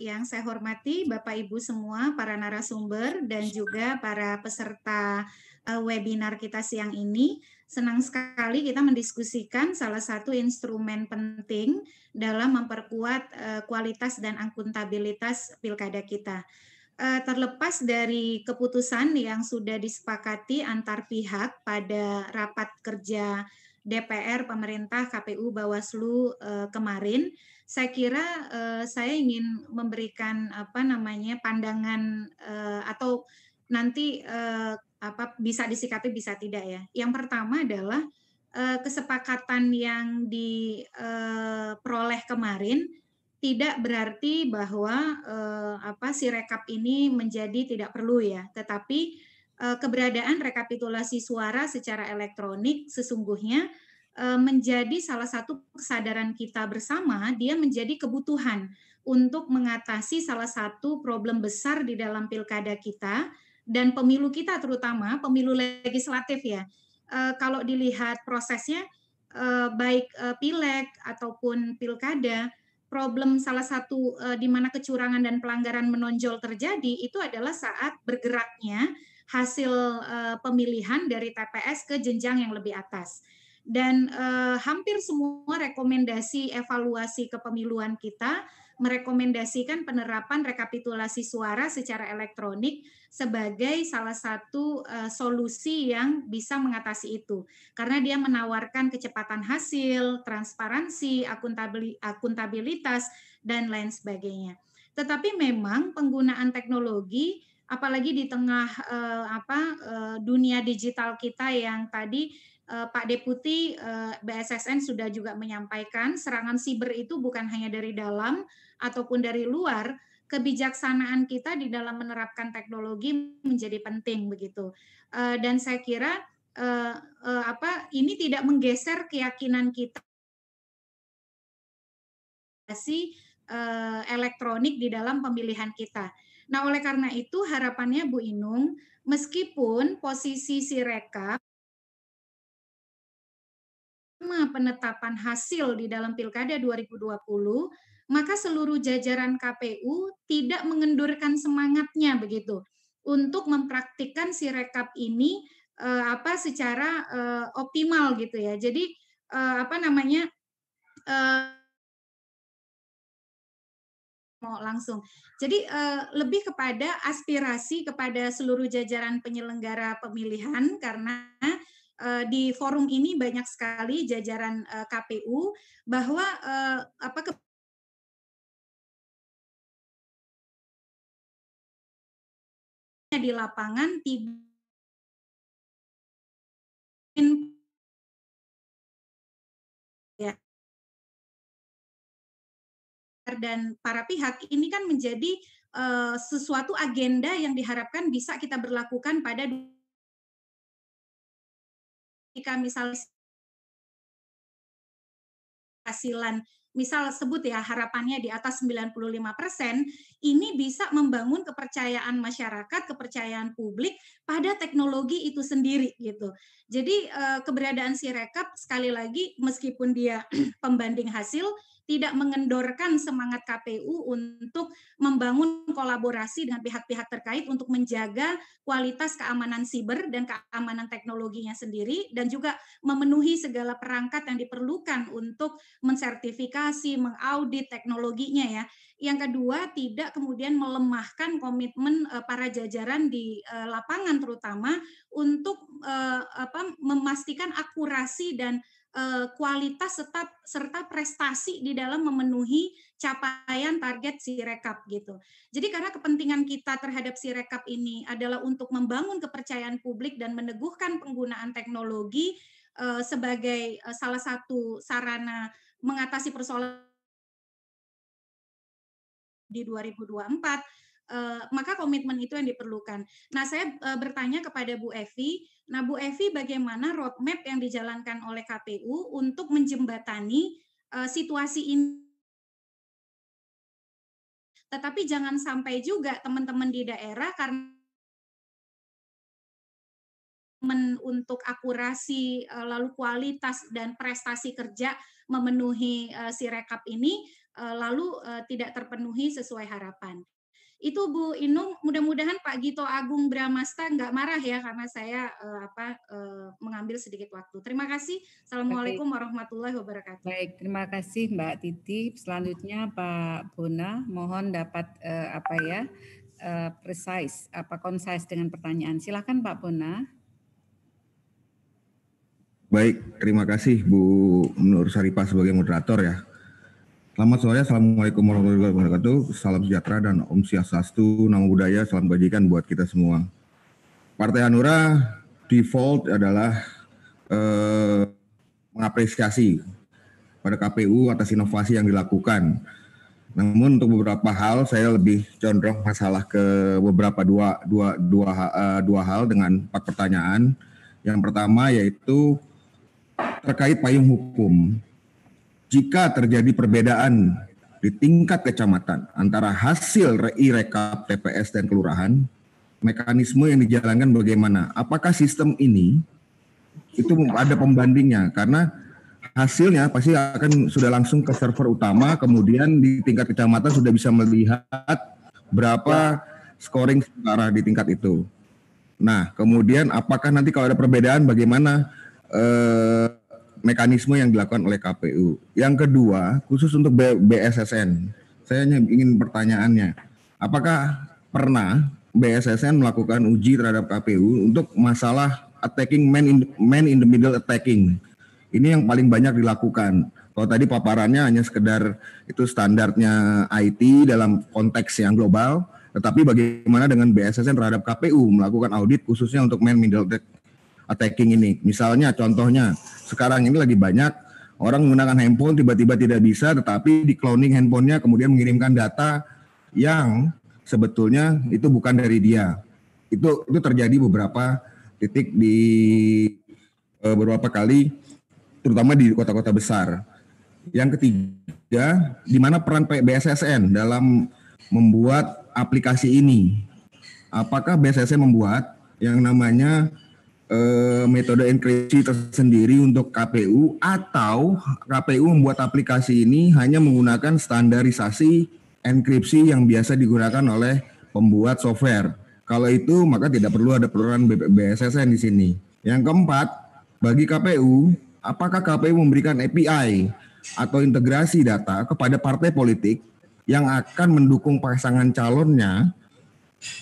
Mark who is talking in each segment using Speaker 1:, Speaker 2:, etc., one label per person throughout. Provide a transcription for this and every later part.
Speaker 1: yang saya hormati Bapak Ibu semua, para narasumber dan juga para peserta uh, webinar kita siang ini. Senang sekali kita mendiskusikan salah satu instrumen penting dalam memperkuat uh, kualitas dan akuntabilitas pilkada kita. Uh, terlepas dari keputusan yang sudah disepakati antar pihak pada rapat kerja DPR, pemerintah, KPU, Bawaslu kemarin, saya kira uh, saya ingin memberikan apa namanya pandangan uh, atau nanti uh, apa bisa disikapi bisa tidak ya. Yang pertama adalah uh, kesepakatan yang diperoleh kemarin tidak berarti bahwa uh, apa si rekap ini menjadi tidak perlu ya, tetapi Eh, keberadaan rekapitulasi suara secara elektronik sesungguhnya menjadi salah satu kesadaran kita bersama, dia menjadi kebutuhan untuk mengatasi salah satu problem besar di dalam pilkada kita dan pemilu kita terutama pemilu legislatif ya. Eh, kalau dilihat prosesnya baik pileg ataupun pilkada, problem salah satu di mana kecurangan dan pelanggaran menonjol terjadi itu adalah saat bergeraknya hasil uh, pemilihan dari TPS ke jenjang yang lebih atas. Dan uh, hampir semua rekomendasi evaluasi kepemiluan kita merekomendasikan penerapan rekapitulasi suara secara elektronik sebagai salah satu uh, solusi yang bisa mengatasi itu. Karena dia menawarkan kecepatan hasil, transparansi, akuntabilitas, dan lain sebagainya. Tetapi memang penggunaan teknologi apalagi di tengah uh, apa uh, dunia digital kita yang tadi Pak Deputi uh, BSSN sudah juga menyampaikan serangan siber itu bukan hanya dari dalam ataupun dari luar, kebijaksanaan kita di dalam menerapkan teknologi menjadi penting begitu. Uh, dan saya kira apa ini tidak menggeser keyakinan kita si elektronik di dalam pemilihan kita Nah, oleh karena itu harapannya Bu Inung, meskipun posisi si rekap penetapan hasil di dalam Pilkada 2020, maka seluruh jajaran KPU tidak mengendurkan semangatnya begitu untuk mempraktikkan si rekap ini eh, apa secara eh, optimal gitu ya. Jadi eh, apa namanya eh, mau langsung. Jadi uh, lebih kepada aspirasi kepada seluruh jajaran penyelenggara pemilihan karena di forum ini banyak sekali jajaran eh, KPU bahwa uh, apa ke di lapangan tidak ya. Dan para pihak ini kan menjadi sesuatu agenda yang diharapkan bisa kita berlakukan pada jika misalnya hasilan misal sebut ya harapannya di atas 95 persen, ini bisa membangun kepercayaan masyarakat, kepercayaan publik pada teknologi itu sendiri gitu. Jadi eh, keberadaan si rekap sekali lagi meskipun dia pembanding hasil, tidak mengendorkan semangat KPU untuk membangun kolaborasi dengan pihak-pihak terkait untuk menjaga kualitas keamanan siber dan keamanan teknologinya sendiri dan juga memenuhi segala perangkat yang diperlukan untuk mensertifikasi, mengaudit teknologinya ya. Yang kedua, tidak kemudian melemahkan komitmen eh, para jajaran di eh, lapangan terutama untuk eh, memastikan akurasi dan kualitas serta serta prestasi di dalam memenuhi capaian target si rekap gitu. Jadi karena kepentingan kita terhadap si rekap ini adalah untuk membangun kepercayaan publik dan meneguhkan penggunaan teknologi uh, sebagai uh, salah satu sarana mengatasi persoalan di 2024 Uh, maka komitmen itu yang diperlukan. Nah, saya uh, bertanya kepada Bu Evi, Nah, Bu Evi, bagaimana roadmap yang dijalankan oleh KPU untuk menjembatani uh, situasi ini? Tetapi jangan sampai juga teman-teman di daerah karena untuk akurasi lalu kualitas dan prestasi kerja memenuhi uh, si rekap ini lalu tidak terpenuhi sesuai harapan. Itu Bu Inung, mudah-mudahan Pak Gito Agung Bramasta nggak marah ya karena saya uh, apa uh, mengambil sedikit waktu. Terima kasih. Assalamualaikum Oke. warahmatullahi wabarakatuh.
Speaker 2: Baik, terima kasih Mbak Titi. Selanjutnya Pak Bona, mohon dapat uh, apa ya uh, precise, apa concise dengan pertanyaan. Silakan Pak Bona.
Speaker 3: Baik, terima kasih Bu Nur Saripah sebagai moderator ya. Selamat sore, Assalamualaikum warahmatullahi wabarakatuh. Salam sejahtera dan Om Swastiastu, Namo Buddhaya, salam kebajikan buat kita semua. Partai Hanura default adalah eh, mengapresiasi pada KPU atas inovasi yang dilakukan. Namun untuk beberapa hal saya lebih condong masalah ke beberapa dua dua dua uh, dua hal dengan empat pertanyaan. Yang pertama yaitu terkait payung hukum jika terjadi perbedaan di tingkat kecamatan antara hasil e-rekap TPS dan kelurahan, mekanisme yang dijalankan bagaimana? Apakah sistem ini itu ada pembandingnya? Karena hasilnya pasti akan sudah langsung ke server utama, kemudian di tingkat kecamatan sudah bisa melihat berapa scoring sementara di tingkat itu. Nah, kemudian apakah nanti kalau ada perbedaan bagaimana eh, mekanisme yang dilakukan oleh KPU. Yang kedua, khusus untuk BSSN, saya hanya ingin pertanyaannya, apakah pernah BSSN melakukan uji terhadap KPU untuk masalah attacking man in, man in the middle attacking? Ini yang paling banyak dilakukan. Kalau tadi paparannya hanya sekedar itu standarnya IT dalam konteks yang global, tetapi bagaimana dengan BSSN terhadap KPU melakukan audit khususnya untuk man middle attacking ini? Misalnya contohnya sekarang ini lagi banyak orang menggunakan handphone tiba-tiba tidak bisa tetapi di cloning handphonenya kemudian mengirimkan data yang sebetulnya itu bukan dari dia. Itu itu terjadi beberapa titik di uh, beberapa kali terutama di kota-kota besar. Yang ketiga, di mana peran BSSN dalam membuat aplikasi ini? Apakah BSSN membuat yang namanya eh, metode enkripsi tersendiri untuk KPU atau KPU membuat aplikasi ini hanya menggunakan standarisasi enkripsi yang biasa digunakan oleh pembuat software. Kalau itu maka tidak perlu ada peran BSSN di sini. Yang keempat, bagi KPU, apakah KPU memberikan API atau integrasi data kepada partai politik yang akan mendukung pasangan calonnya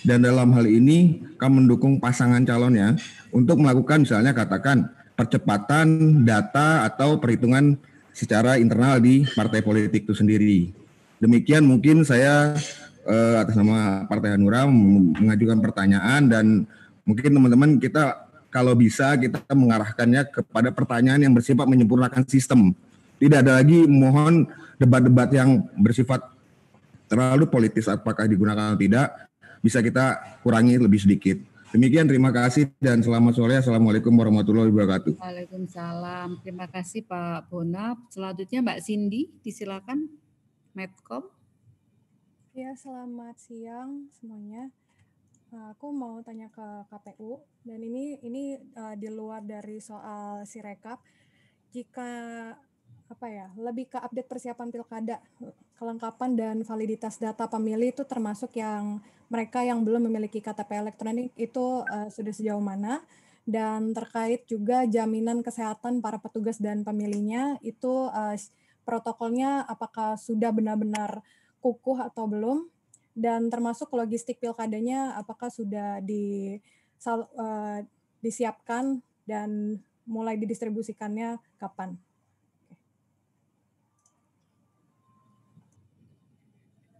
Speaker 3: dan dalam hal ini kami mendukung pasangan calonnya untuk melakukan misalnya katakan percepatan data atau perhitungan secara internal di partai politik itu sendiri. Demikian mungkin saya eh, atas nama Partai Hanura mengajukan pertanyaan dan mungkin teman-teman kita kalau bisa kita mengarahkannya kepada pertanyaan yang bersifat menyempurnakan sistem. Tidak ada lagi mohon debat-debat yang bersifat terlalu politis apakah digunakan atau tidak, bisa kita kurangi lebih sedikit. Demikian terima kasih dan selamat sore. Assalamualaikum warahmatullahi wabarakatuh.
Speaker 2: Waalaikumsalam. Terima kasih Pak Bona. Selanjutnya Mbak Cindy, disilakan. Medcom.
Speaker 4: Ya, selamat siang semuanya. Aku mau tanya ke KPU dan ini ini uh, di luar dari soal sirekap. Jika apa ya lebih ke update persiapan pilkada kelengkapan dan validitas data pemilih itu termasuk yang mereka yang belum memiliki KTP elektronik itu uh, sudah sejauh mana dan terkait juga jaminan kesehatan para petugas dan pemilihnya itu uh, protokolnya apakah sudah benar-benar kukuh atau belum dan termasuk logistik pilkadanya apakah sudah di uh, disiapkan dan mulai didistribusikannya kapan?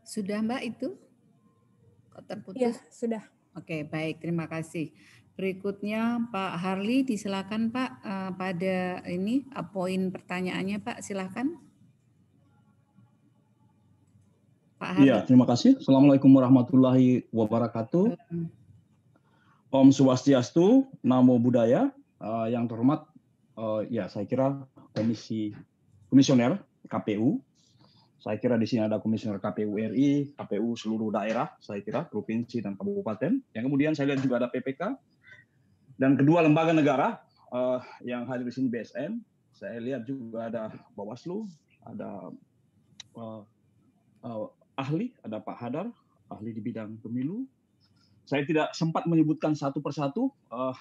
Speaker 2: Sudah Mbak itu? Terputus?
Speaker 4: Ya, sudah.
Speaker 2: Oke, baik. Terima kasih. Berikutnya Pak Harli, disilakan Pak uh, pada ini uh, poin pertanyaannya Pak, silakan.
Speaker 5: Pak Harli. Iya, terima kasih. Assalamualaikum warahmatullahi wabarakatuh. Om Swastiastu, Namo Buddhaya. Uh, yang terhormat, uh, ya saya kira komisi komisioner KPU saya kira di sini ada komisioner KPU RI, KPU seluruh daerah, saya kira provinsi dan kabupaten. Yang kemudian saya lihat juga ada PPK dan kedua lembaga negara uh, yang hadir di sini BSN. Saya lihat juga ada Bawaslu, ada uh, uh, ahli, ada Pak Hadar, ahli di bidang pemilu. Saya tidak sempat menyebutkan satu persatu. Uh,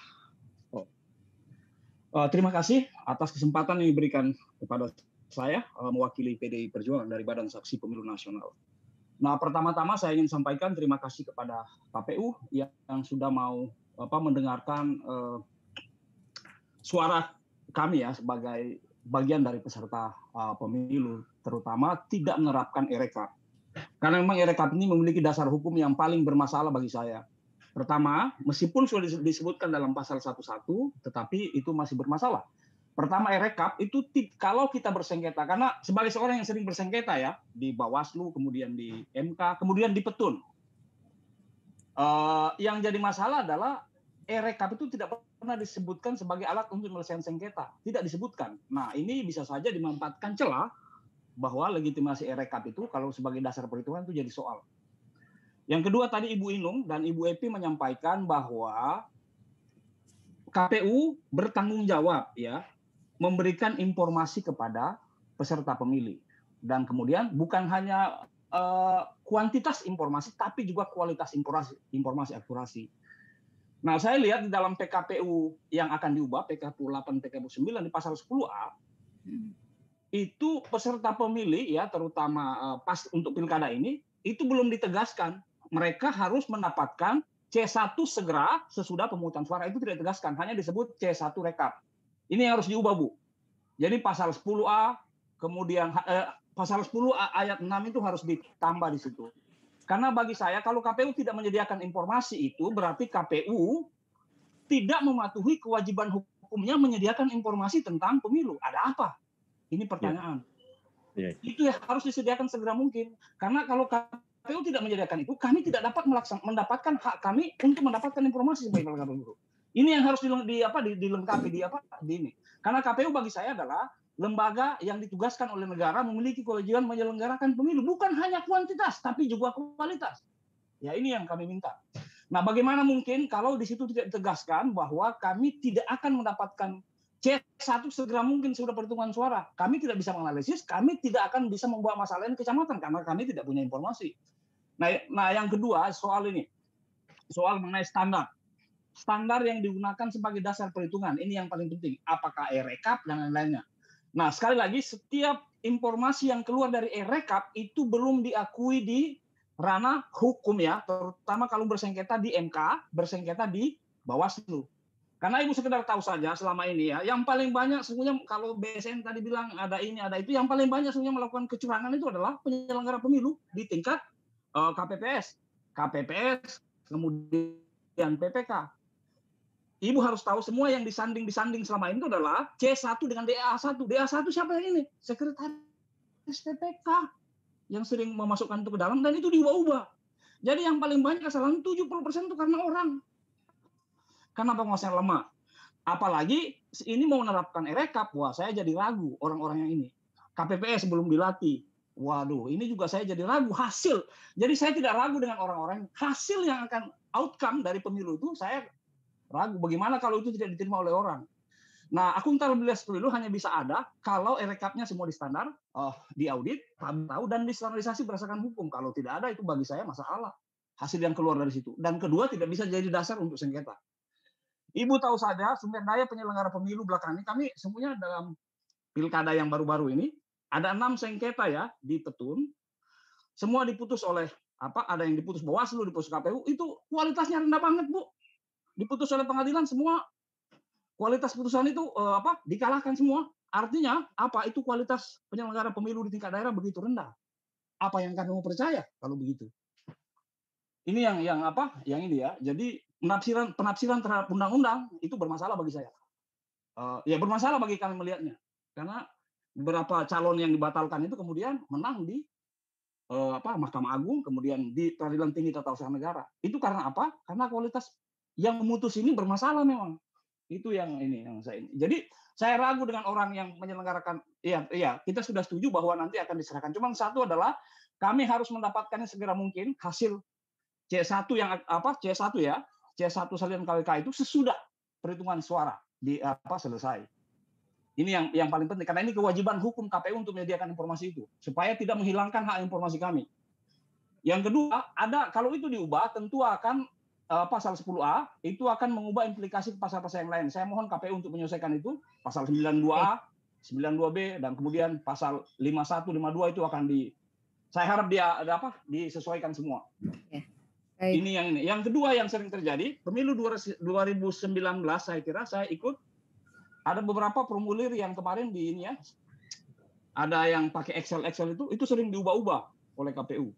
Speaker 5: terima kasih atas kesempatan yang diberikan kepada saya uh, mewakili PDI Perjuangan dari Badan Saksi Pemilu Nasional. Nah, pertama-tama saya ingin sampaikan terima kasih kepada KPU yang, yang sudah mau apa mendengarkan uh, suara kami ya sebagai bagian dari peserta uh, pemilu, terutama tidak menerapkan erekap. Karena memang erekap ini memiliki dasar hukum yang paling bermasalah bagi saya. Pertama, meskipun sudah disebutkan dalam pasal 11, tetapi itu masih bermasalah Pertama rekap itu kalau kita bersengketa karena sebagai seorang yang sering bersengketa ya di Bawaslu, kemudian di MK, kemudian di Petun. Uh, yang jadi masalah adalah e-rekap itu tidak pernah disebutkan sebagai alat untuk menyelesaikan sengketa, tidak disebutkan. Nah, ini bisa saja dimanfaatkan celah bahwa legitimasi e-rekap itu kalau sebagai dasar perhitungan itu jadi soal. Yang kedua tadi Ibu Inung dan Ibu Epi menyampaikan bahwa KPU bertanggung jawab ya memberikan informasi kepada peserta pemilih. Dan kemudian bukan hanya uh, kuantitas informasi tapi juga kualitas informasi informasi akurasi. Nah, saya lihat di dalam PKPU yang akan diubah PKPU 8 PKPU 9 di pasal 10A itu peserta pemilih ya terutama uh, pas untuk pilkada ini itu belum ditegaskan. Mereka harus mendapatkan C1 segera sesudah pemungutan suara. Itu tidak ditegaskan hanya disebut C1 rekap ini yang harus diubah, Bu. Jadi pasal 10A, kemudian eh, pasal 10 ayat 6 itu harus ditambah di situ. Karena bagi saya kalau KPU tidak menyediakan informasi itu berarti KPU tidak mematuhi kewajiban hukumnya menyediakan informasi tentang pemilu. Ada apa? Ini pertanyaan. Ya. Ya. Itu yang harus disediakan segera mungkin. Karena kalau KPU tidak menyediakan itu, kami tidak dapat mendapatkan hak kami untuk mendapatkan informasi sebagai penyelenggara pemilu. Ini yang harus di, di apa di, dilengkapi di apa di ini. Karena KPU bagi saya adalah lembaga yang ditugaskan oleh negara memiliki kewajiban menyelenggarakan pemilu bukan hanya kuantitas tapi juga kualitas. Ya ini yang kami minta. Nah, bagaimana mungkin kalau di situ tidak ditegaskan bahwa kami tidak akan mendapatkan C1 segera mungkin sudah perhitungan suara. Kami tidak bisa menganalisis, kami tidak akan bisa membawa masalah ini kecamatan karena kami tidak punya informasi. Nah, nah yang kedua soal ini. Soal mengenai standar standar yang digunakan sebagai dasar perhitungan. Ini yang paling penting. Apakah e-rekap dan lain-lainnya. Nah, sekali lagi setiap informasi yang keluar dari e-rekap itu belum diakui di ranah hukum ya, terutama kalau bersengketa di MK, bersengketa di Bawaslu. Karena ibu sekedar tahu saja selama ini ya, yang paling banyak sebenarnya kalau BSN tadi bilang ada ini ada itu, yang paling banyak sebenarnya melakukan kecurangan itu adalah penyelenggara pemilu di tingkat uh, eh, KPPS, KPPS, kemudian PPK. Ibu harus tahu semua yang disanding-disanding selama ini itu adalah C1 dengan DA1. DA1 siapa yang ini? Sekretaris PPK yang sering memasukkan itu ke dalam dan itu diubah-ubah. Jadi yang paling banyak kesalahan 70% itu karena orang. Karena penguasaan lemah. Apalagi ini mau menerapkan erekap, wah saya jadi ragu orang-orang yang ini. KPPS belum dilatih. Waduh, ini juga saya jadi ragu hasil. Jadi saya tidak ragu dengan orang-orang hasil yang akan outcome dari pemilu itu saya ragu bagaimana kalau itu tidak diterima oleh orang. Nah, akuntabilitas pemilu hanya bisa ada kalau rekapnya semua di standar, uh, diaudit, tahu dan distandarisasi berdasarkan hukum. Kalau tidak ada itu bagi saya masalah. Hasil yang keluar dari situ. Dan kedua tidak bisa jadi dasar untuk sengketa. Ibu tahu saja sumber daya penyelenggara pemilu belakang ini kami semuanya dalam pilkada yang baru-baru ini ada enam sengketa ya di Petun. Semua diputus oleh apa? Ada yang diputus Bawaslu, diputus KPU. Itu kualitasnya rendah banget, Bu diputus oleh pengadilan semua kualitas putusan itu uh, apa dikalahkan semua. Artinya apa? Itu kualitas penyelenggara pemilu di tingkat daerah begitu rendah. Apa yang kamu percaya kalau begitu? Ini yang yang apa? Yang ini ya. Jadi penafsiran penafsiran terhadap undang-undang itu bermasalah bagi saya. Uh, ya bermasalah bagi kami melihatnya. Karena beberapa calon yang dibatalkan itu kemudian menang di uh, apa Mahkamah Agung, kemudian di Peradilan Tinggi Tata Usaha Negara. Itu karena apa? Karena kualitas yang memutus ini bermasalah memang. Itu yang ini yang saya ini. Jadi saya ragu dengan orang yang menyelenggarakan iya iya kita sudah setuju bahwa nanti akan diserahkan. Cuma satu adalah kami harus mendapatkannya segera mungkin hasil C1 yang apa C1 ya. C1 salinan KWK itu sesudah perhitungan suara di apa selesai. Ini yang yang paling penting karena ini kewajiban hukum KPU untuk menyediakan informasi itu supaya tidak menghilangkan hak informasi kami. Yang kedua, ada kalau itu diubah tentu akan uh, pasal 10A itu akan mengubah implikasi ke pasal-pasal yang lain. Saya mohon KPU untuk menyelesaikan itu pasal 92A, 92B dan kemudian pasal 51, 52 itu akan di saya harap dia ada apa disesuaikan semua. Ya. Ini yang ini. Yang kedua yang sering terjadi, pemilu 2019 saya kira saya ikut ada beberapa formulir yang kemarin di ini ya. Ada yang pakai Excel Excel itu itu sering diubah-ubah oleh KPU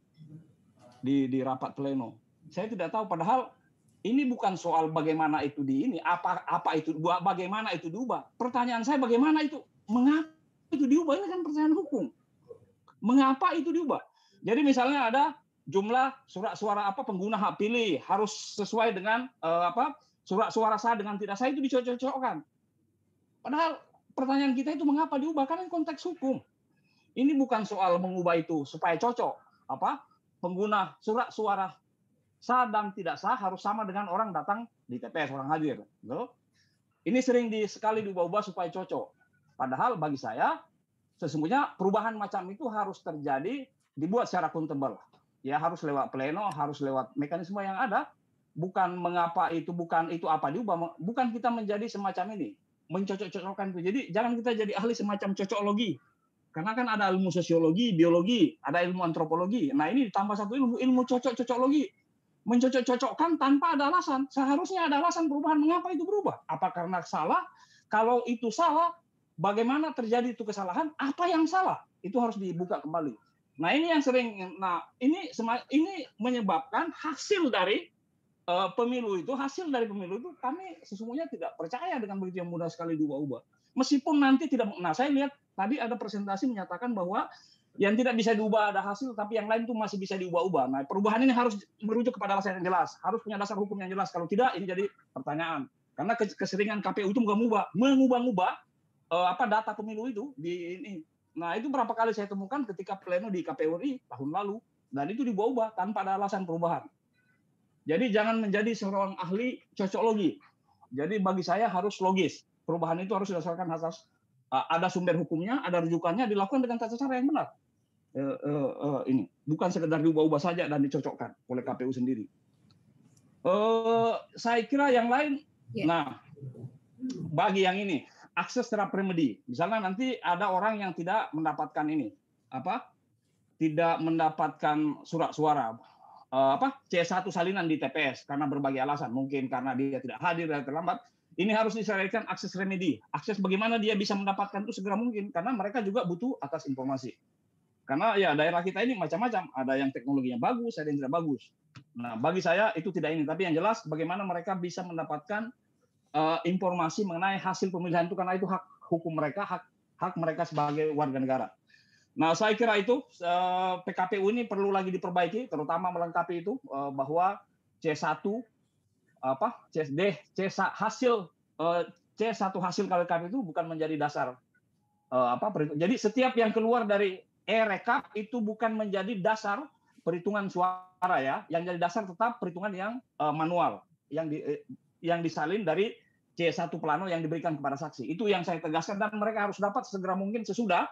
Speaker 5: di di rapat pleno. Saya tidak tahu padahal ini bukan soal bagaimana itu di ini, apa apa itu bagaimana itu diubah. Pertanyaan saya bagaimana itu mengapa itu diubah ini kan pertanyaan hukum. Mengapa itu diubah? Jadi misalnya ada jumlah surat suara apa pengguna hak pilih harus sesuai dengan uh, apa surat suara sah dengan tidak sah itu dicocok-cocokkan. Padahal pertanyaan kita itu mengapa diubah karena konteks hukum. Ini bukan soal mengubah itu supaya cocok apa pengguna surat suara sah dan tidak sah harus sama dengan orang datang di TPS orang hadir. Gitu. Ini sering di, sekali diubah-ubah supaya cocok. Padahal bagi saya sesungguhnya perubahan macam itu harus terjadi dibuat secara akuntabel ya harus lewat pleno, harus lewat mekanisme yang ada. Bukan mengapa itu bukan itu apa diubah, bukan kita menjadi semacam ini, mencocok-cocokkan itu. Jadi jangan kita jadi ahli semacam cocoklogi. Karena kan ada ilmu sosiologi, biologi, ada ilmu antropologi. Nah ini ditambah satu ilmu, ilmu cocok-cocoklogi. Mencocok-cocokkan tanpa ada alasan. Seharusnya ada alasan perubahan. Mengapa itu berubah? Apa karena salah? Kalau itu salah, bagaimana terjadi itu kesalahan? Apa yang salah? Itu harus dibuka kembali. Nah ini yang sering, nah ini ini menyebabkan hasil dari uh, pemilu itu, hasil dari pemilu itu kami sesungguhnya tidak percaya dengan begitu yang mudah sekali diubah-ubah. Meskipun nanti tidak, nah saya lihat tadi ada presentasi menyatakan bahwa yang tidak bisa diubah ada hasil, tapi yang lain itu masih bisa diubah-ubah. Nah perubahan ini harus merujuk kepada alasan yang jelas, harus punya dasar hukum yang jelas. Kalau tidak, ini jadi pertanyaan. Karena keseringan KPU itu mengubah, mengubah-ubah uh, apa data pemilu itu di ini Nah, itu berapa kali saya temukan ketika pleno di KPU RI tahun lalu dan itu diubah-ubah tanpa ada alasan perubahan. Jadi jangan menjadi seorang ahli cocoklogi. Jadi bagi saya harus logis. Perubahan itu harus didasarkan atas ada sumber hukumnya, ada rujukannya, dilakukan dengan tata cara yang benar. Uh, uh, ini bukan sekedar diubah-ubah saja dan dicocokkan oleh KPU sendiri. Uh, saya kira yang lain, yeah. nah bagi yang ini akses terhadap remedi. Misalnya nanti ada orang yang tidak mendapatkan ini, apa? Tidak mendapatkan surat suara uh, apa C1 salinan di TPS karena berbagai alasan, mungkin karena dia tidak hadir dan terlambat. Ini harus diselesaikan akses remedi. Akses bagaimana dia bisa mendapatkan itu segera mungkin karena mereka juga butuh atas informasi. Karena ya daerah kita ini macam-macam, ada yang teknologinya bagus, ada yang tidak bagus. Nah, bagi saya itu tidak ini, tapi yang jelas bagaimana mereka bisa mendapatkan uh, informasi mengenai hasil pemilihan itu karena itu hak hukum mereka, hak hak mereka sebagai warga negara. Nah, saya kira itu uh, eh, PKPU ini perlu lagi diperbaiki, terutama melengkapi itu uh, bahwa C1 apa C-D C hasil uh, C1 hasil KWKP itu bukan menjadi dasar apa. Jadi setiap yang keluar dari e-rekap itu bukan menjadi dasar perhitungan suara ya, yang jadi dasar tetap perhitungan yang uh, manual, yang di, yang disalin dari C1 plano yang diberikan kepada saksi. Itu yang saya tegaskan dan mereka harus dapat segera mungkin sesudah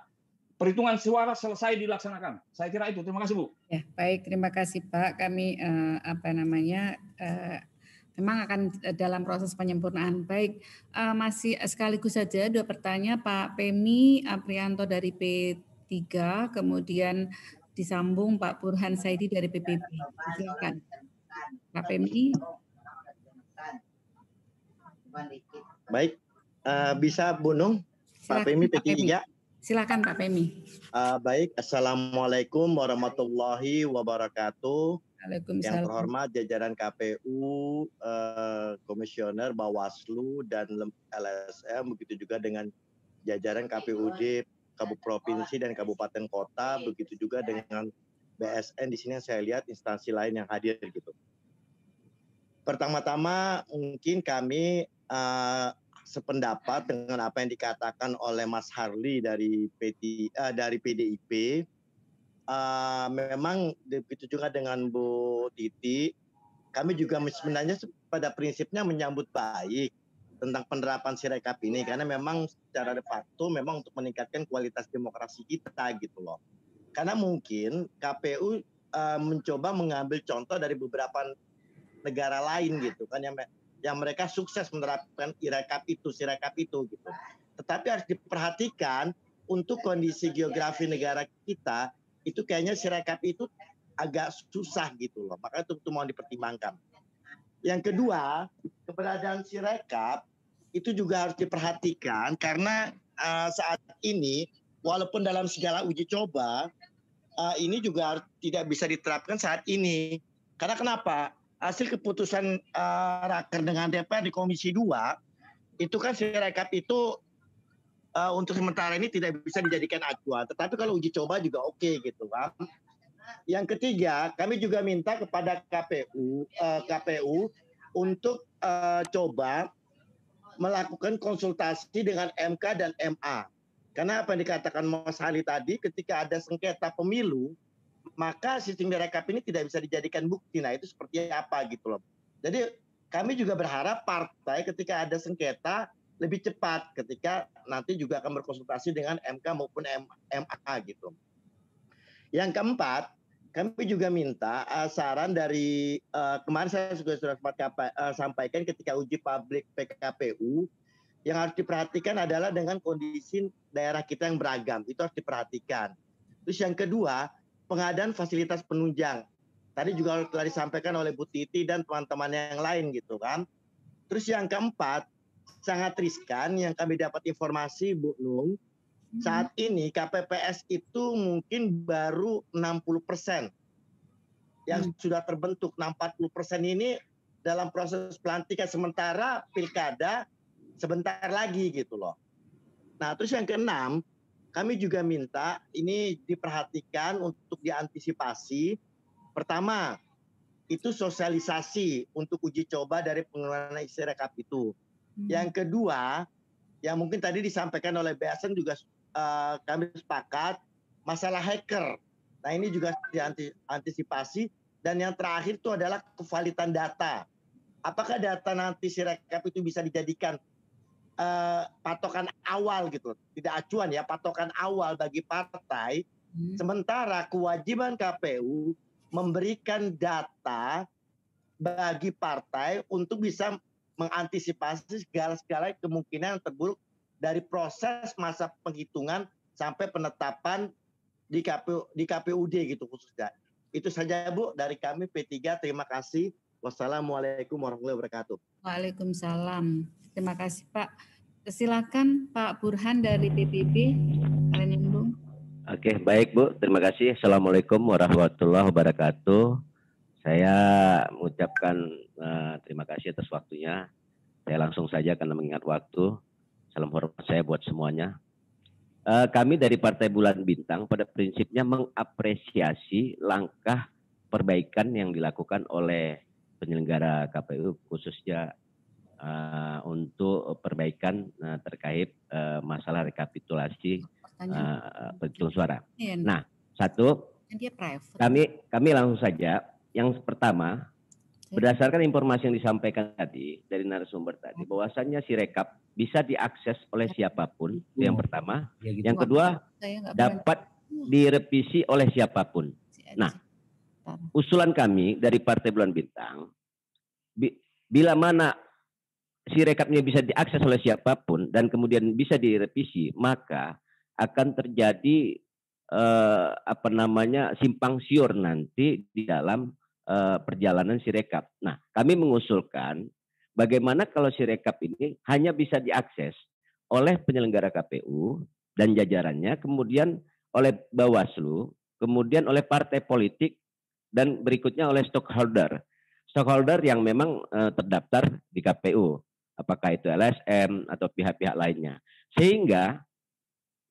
Speaker 5: perhitungan suara selesai dilaksanakan. Saya kira itu. Terima kasih Bu.
Speaker 2: Ya, baik. Terima kasih Pak. Kami eh, apa namanya eh, memang akan dalam proses penyempurnaan. Baik, masih sekaligus saja dua pertanyaan Pak Pemi Aprianto dari P3, kemudian disambung Pak Burhan Saidi dari PPB. Silakan. Pak Pemi.
Speaker 6: Baik, uh, bisa Bunung, Pak Pemi P3.
Speaker 2: Silakan Pak Pemi.
Speaker 6: Uh, baik, Assalamualaikum warahmatullahi wabarakatuh. Yang terhormat jajaran KPU, uh, eh, Komisioner Bawaslu dan LSM, begitu juga dengan jajaran KPUD Provinsi dan Kabupaten Kota, begitu juga dengan BSN di sini saya lihat instansi lain yang hadir gitu. Pertama-tama mungkin kami uh, sependapat dengan apa yang dikatakan oleh Mas Harli dari PT uh, eh, dari PDIP. Uh, memang begitu juga dengan Bu Titi, kami juga sebenarnya pada prinsipnya menyambut baik tentang penerapan sirekap ini karena memang secara de facto memang untuk meningkatkan kualitas demokrasi kita gitu loh. Karena mungkin KPU uh, mencoba mengambil contoh dari beberapa negara lain gitu kan yang yang mereka sukses menerapkan irekap itu, sirekap itu gitu. Tetapi harus diperhatikan untuk kondisi geografi negara kita itu kayaknya sirekap itu agak susah gitu loh. Makanya itu, itu mau dipertimbangkan. Yang kedua, keberadaan sirekap itu juga harus diperhatikan karena uh, saat ini walaupun dalam segala uji coba uh, ini juga tidak bisa diterapkan saat ini. Karena kenapa? Hasil keputusan uh, raker dengan DPR di Komisi 2 itu kan sirekap itu uh, untuk sementara ini tidak bisa dijadikan acuan. Tetapi kalau uji coba juga oke okay, gitu kan. Yang ketiga, kami juga minta kepada KPU uh, KPU untuk uh, coba melakukan konsultasi dengan MK dan MA. Karena apa yang dikatakan Mas Ali tadi, ketika ada sengketa pemilu, maka sistem direkap ini tidak bisa dijadikan bukti. Nah itu seperti apa gitu loh. Jadi kami juga berharap partai ketika ada sengketa lebih cepat ketika nanti juga akan berkonsultasi dengan MK maupun MA gitu. Yang keempat, kami juga minta uh, saran dari uh, kemarin saya juga sudah sempat uh, sampaikan ketika uji publik PKPU yang harus diperhatikan adalah dengan kondisi daerah kita yang beragam itu harus diperhatikan. Terus yang kedua pengadaan fasilitas penunjang. Tadi juga telah disampaikan oleh Bu Titi dan teman-teman yang lain gitu kan. Terus yang keempat sangat riskan yang kami dapat informasi Bu Nung. Saat ini KPPS itu mungkin baru 60 persen yang hmm. sudah terbentuk. 40 persen ini dalam proses pelantikan sementara pilkada sebentar lagi gitu loh. Nah terus yang keenam, kami juga minta ini diperhatikan untuk diantisipasi. Pertama, itu sosialisasi untuk uji coba dari pengelolaan isi rekap itu. Hmm. Yang kedua, yang mungkin tadi disampaikan oleh BSN juga uh, kami sepakat masalah hacker. Nah ini juga diantisipasi dan yang terakhir itu adalah kevalitan data. Apakah data nanti si rekap itu bisa dijadikan uh, patokan awal gitu, tidak acuan ya, patokan awal bagi partai. Hmm. Sementara kewajiban KPU memberikan data bagi partai untuk bisa mengantisipasi segala-segala kemungkinan yang terburuk dari proses masa penghitungan sampai penetapan di KPU di KPUD gitu khususnya. Itu saja Bu dari kami P3. Terima kasih. Wassalamualaikum warahmatullahi wabarakatuh.
Speaker 2: Waalaikumsalam. Terima kasih Pak. Silakan Pak Burhan dari PPP. Kalian nyambung.
Speaker 7: Oke, baik Bu. Terima kasih. Assalamualaikum warahmatullahi wabarakatuh. Saya mengucapkan uh, terima kasih atas waktunya. Saya langsung saja karena mengingat waktu. Salam hormat saya buat semuanya. Uh, kami dari Partai Bulan Bintang pada prinsipnya mengapresiasi langkah perbaikan yang dilakukan oleh penyelenggara KPU khususnya uh, untuk perbaikan uh, terkait uh, masalah rekapitulasi uh, penghitungan suara. Iya, nah, satu, kami kami langsung saja. Yang pertama, Berdasarkan informasi yang disampaikan tadi dari narasumber tadi, bahwasannya si rekap bisa diakses oleh siapa pun, itu yang pertama. Ya gitu. Yang kedua, dapat direvisi oleh siapa pun. Nah, usulan kami dari Partai Bulan Bintang, bila mana si rekapnya bisa diakses oleh siapa pun dan kemudian bisa direvisi, maka akan terjadi eh, apa namanya simpang siur nanti di dalam uh, perjalanan Sirekap. Nah, kami mengusulkan bagaimana kalau Sirekap ini hanya bisa diakses oleh penyelenggara KPU dan jajarannya, kemudian oleh Bawaslu, kemudian oleh partai politik, dan berikutnya oleh stockholder. Stockholder yang memang uh, terdaftar di KPU, apakah itu LSM atau pihak-pihak lainnya. Sehingga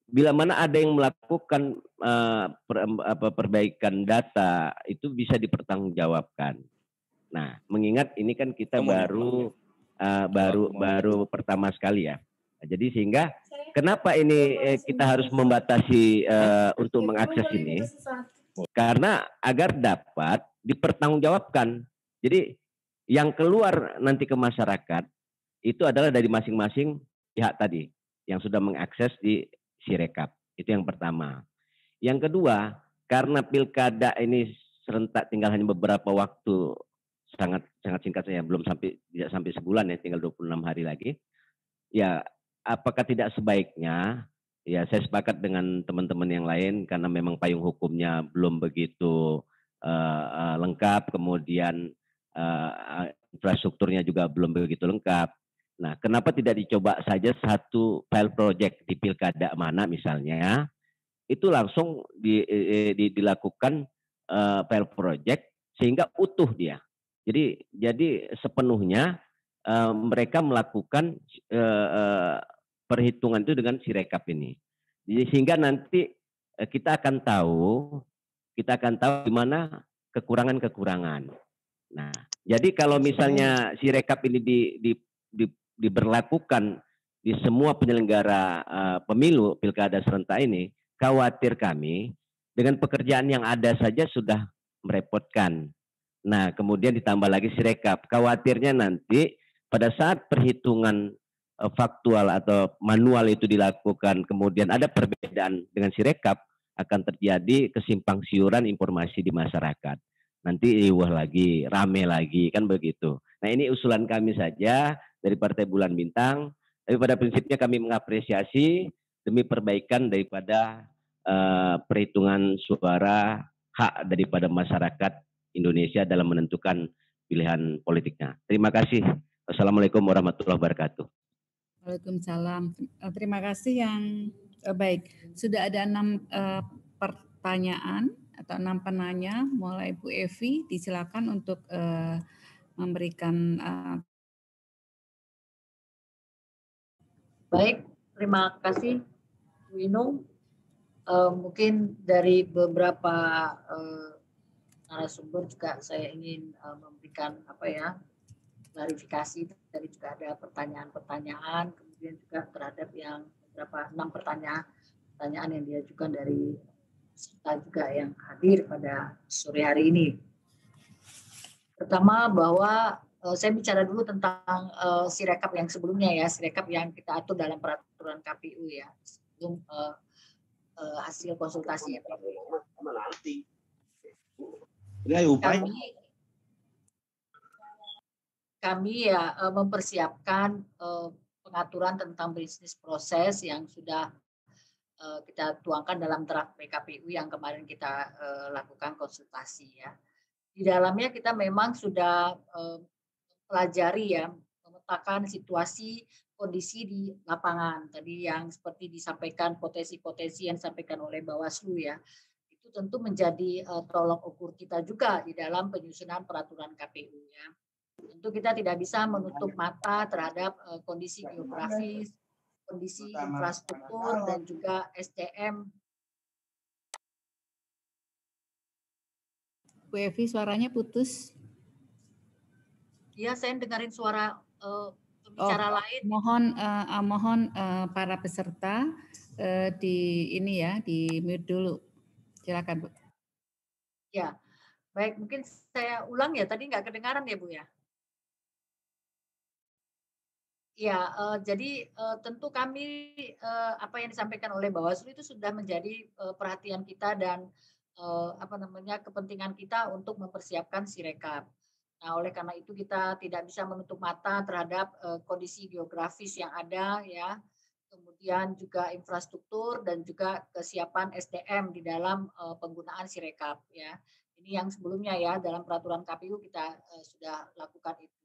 Speaker 7: bila mana ada yang melakukan uh, per, apa, perbaikan data itu bisa dipertanggungjawabkan. Nah, mengingat ini kan kita baru uh, baru baru pertama sekali ya. Nah, jadi sehingga kenapa ini eh, kita harus membatasi uh, untuk mengakses ini? Karena agar dapat dipertanggungjawabkan. Jadi yang keluar nanti ke masyarakat itu adalah dari masing-masing pihak tadi yang sudah mengakses di Sirekap. Itu yang pertama. Yang kedua, karena pilkada ini serentak tinggal hanya beberapa waktu sangat sangat singkat saja belum sampai tidak sampai sebulan ya tinggal 26 hari lagi ya apakah tidak sebaiknya ya saya sepakat dengan teman-teman yang lain karena memang payung hukumnya belum begitu uh, uh, lengkap kemudian uh, infrastrukturnya juga belum begitu lengkap nah kenapa tidak dicoba saja satu file project di pilkada mana misalnya itu langsung di, di, dilakukan uh, file project sehingga utuh dia jadi jadi sepenuhnya uh, mereka melakukan uh, uh, perhitungan itu dengan si rekap ini. Jadi sehingga nanti uh, kita akan tahu kita akan tahu di mana kekurangan-kekurangan. Nah, jadi kalau misalnya si rekap ini di, di, di, diberlakukan di semua penyelenggara uh, pemilu pilkada serentak ini, khawatir kami dengan pekerjaan yang ada saja sudah merepotkan. Nah, kemudian ditambah lagi sirekap. Khawatirnya nanti pada saat perhitungan uh, faktual atau manual itu dilakukan, kemudian ada perbedaan dengan sirekap, akan terjadi kesimpang siuran informasi di masyarakat. Nanti riuh lagi, rame lagi, kan begitu. Nah ini usulan kami saja dari Partai Bulan Bintang, tapi pada prinsipnya kami mengapresiasi demi perbaikan daripada uh, perhitungan suara hak daripada masyarakat Indonesia dalam menentukan pilihan politiknya. Terima kasih. Assalamualaikum warahmatullahi wabarakatuh.
Speaker 2: Waalaikumsalam. Eh, terima kasih yang eh, baik. Sudah ada enam eh, pertanyaan atau enam penanya, mulai Bu Evi, disilakan untuk eh, memberikan. Eh...
Speaker 8: Baik, terima kasih Inung. Uh, mungkin dari beberapa uh, narasumber juga saya ingin uh, memberikan apa ya klarifikasi dari juga ada pertanyaan-pertanyaan kemudian juga terhadap yang beberapa enam pertanyaan pertanyaan yang diajukan dari peserta juga yang hadir pada sore hari ini. Pertama bahwa saya bicara dulu tentang uh, sirekap yang sebelumnya ya, sirekap yang kita atur dalam peraturan KPU ya, sebelum uh, uh, hasil konsultasi. Ya kami, kami ya eh, mempersiapkan eh, pengaturan tentang bisnis proses yang sudah eh, kita tuangkan dalam draft PKPU yang kemarin kita lakukan konsultasi ya. Di dalamnya kita memang sudah pelajari ya, memetakan situasi kondisi di lapangan tadi yang seperti disampaikan potensi-potensi yang disampaikan oleh Bawaslu ya itu tentu menjadi uh, tolok ukur kita juga di dalam penyusunan peraturan KPU ya. Tentu kita tidak bisa menutup mata terhadap uh, kondisi geografis, kondisi infrastruktur dan juga SDM.
Speaker 2: Bu Evi suaranya putus.
Speaker 8: Iya, saya dengerin suara uh, pembicara oh, lain.
Speaker 2: Mohon uh, mohon uh, para peserta uh, di ini ya, di mute dulu. Silakan Bu.
Speaker 8: Ya, baik mungkin saya ulang ya tadi nggak kedengaran ya Bu ya. Ya, uh, jadi uh, tentu kami uh, apa yang disampaikan oleh Bawaslu itu sudah menjadi uh, perhatian kita dan uh, apa namanya kepentingan kita untuk mempersiapkan sirekap. Nah, oleh karena itu kita tidak bisa menutup mata terhadap uh, kondisi geografis yang ada ya kemudian juga infrastruktur dan juga kesiapan SDM di dalam uh, penggunaan Sirekap ya. Ini yang sebelumnya ya dalam peraturan KPU kita uh, sudah lakukan itu.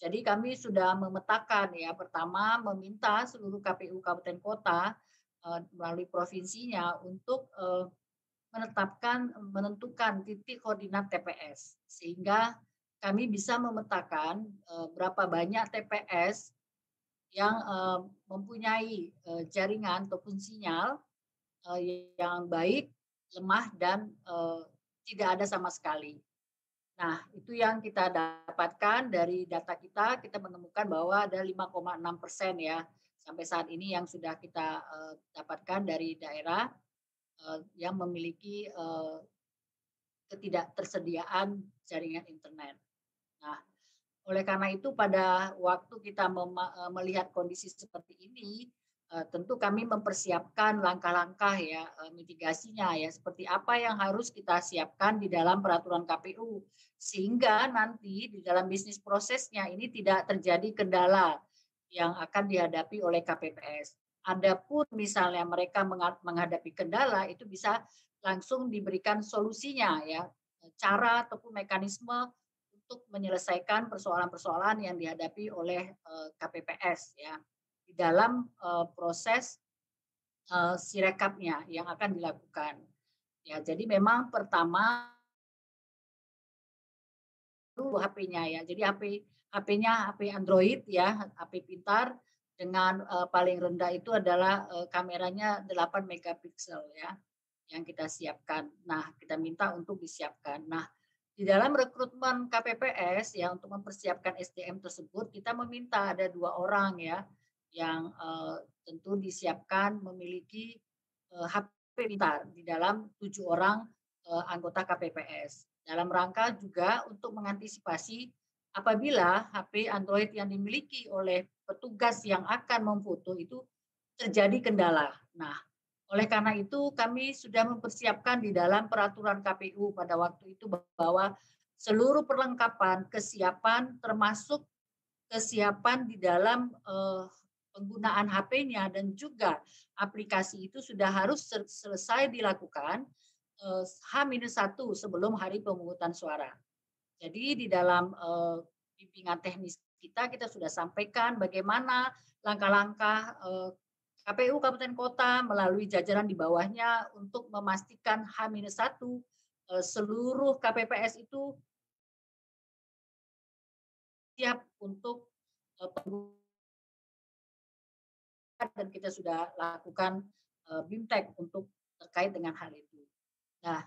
Speaker 8: Jadi kami sudah memetakan ya pertama meminta seluruh KPU kabupaten kota melalui provinsinya untuk uh, menetapkan menentukan titik koordinat TPS sehingga kami bisa memetakan uh, berapa banyak TPS yang uh, mempunyai uh, jaringan ataupun sinyal yang baik, lemah dan tidak ada sama sekali. Nah, itu yang kita dapatkan dari data kita, kita menemukan bahwa ada 5,6 persen ya sampai saat ini yang sudah kita uh, dapatkan dari daerah uh, yang memiliki uh, ketidaktersediaan jaringan internet. Nah, oleh karena itu pada waktu kita eh, melihat kondisi seperti ini, uh, tentu kami mempersiapkan langkah-langkah ya uh, mitigasinya ya seperti apa yang harus kita siapkan di dalam peraturan KPU sehingga nanti di dalam bisnis prosesnya ini tidak terjadi kendala yang akan dihadapi oleh KPPS. Adapun misalnya mereka menghadapi kendala itu bisa langsung diberikan solusinya ya cara ataupun mekanisme untuk menyelesaikan persoalan-persoalan yang dihadapi oleh KPPS ya di dalam uh, proses uh, sirekapnya yang akan dilakukan. Ya, jadi memang pertama HP-nya ya. Jadi HP HP-nya HP Android ya, HP pintar dengan uh, paling rendah itu adalah uh, kameranya 8 megapiksel ya yang kita siapkan. Nah, kita minta untuk disiapkan. Nah, di dalam rekrutmen KPPS ya untuk mempersiapkan SDM tersebut kita meminta ada dua orang ya yang uh, tentu disiapkan memiliki eh, HP pintar di dalam tujuh orang uh, anggota KPPS. Dalam rangka juga untuk mengantisipasi apabila HP Android yang dimiliki oleh petugas yang akan memfoto itu terjadi kendala. Nah, oleh karena itu kami sudah mempersiapkan di dalam peraturan KPU pada waktu itu bahwa seluruh perlengkapan kesiapan termasuk kesiapan di dalam uh, penggunaan HP-nya dan juga aplikasi itu sudah harus selesai dilakukan eh, H-1 sebelum hari pemungutan suara. Jadi di dalam eh, bimbingan teknis kita kita sudah sampaikan bagaimana langkah-langkah eh, KPU Kabupaten Kota melalui jajaran di bawahnya untuk memastikan H-1 seluruh KPPS itu siap untuk penggunaan dan kita sudah lakukan uh, BIMTEK untuk terkait dengan hal itu. Nah,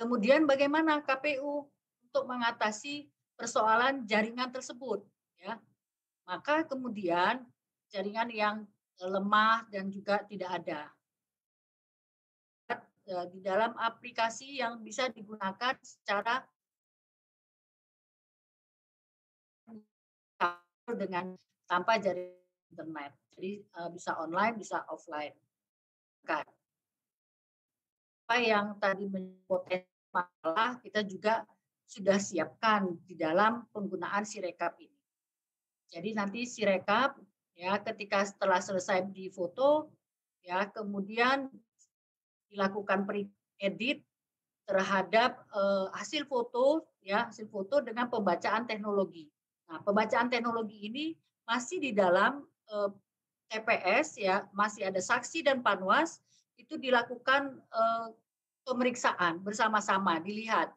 Speaker 8: kemudian bagaimana KPU untuk mengatasi persoalan jaringan tersebut ya. Maka kemudian jaringan yang lemah dan juga tidak ada eh, di dalam aplikasi yang bisa digunakan secara dengan tanpa jaringan internet. Jadi uh, bisa online, bisa offline. Kan. Apa yang tadi menjadi masalah kita juga sudah siapkan di dalam penggunaan sirekap ini. Jadi nanti sirekap ya ketika setelah selesai di foto ya kemudian dilakukan edit terhadap uh, hasil foto ya hasil foto dengan pembacaan teknologi. Nah, pembacaan teknologi ini masih di dalam uh, TPS ya masih ada saksi dan panwas itu dilakukan eh, pemeriksaan bersama-sama dilihat.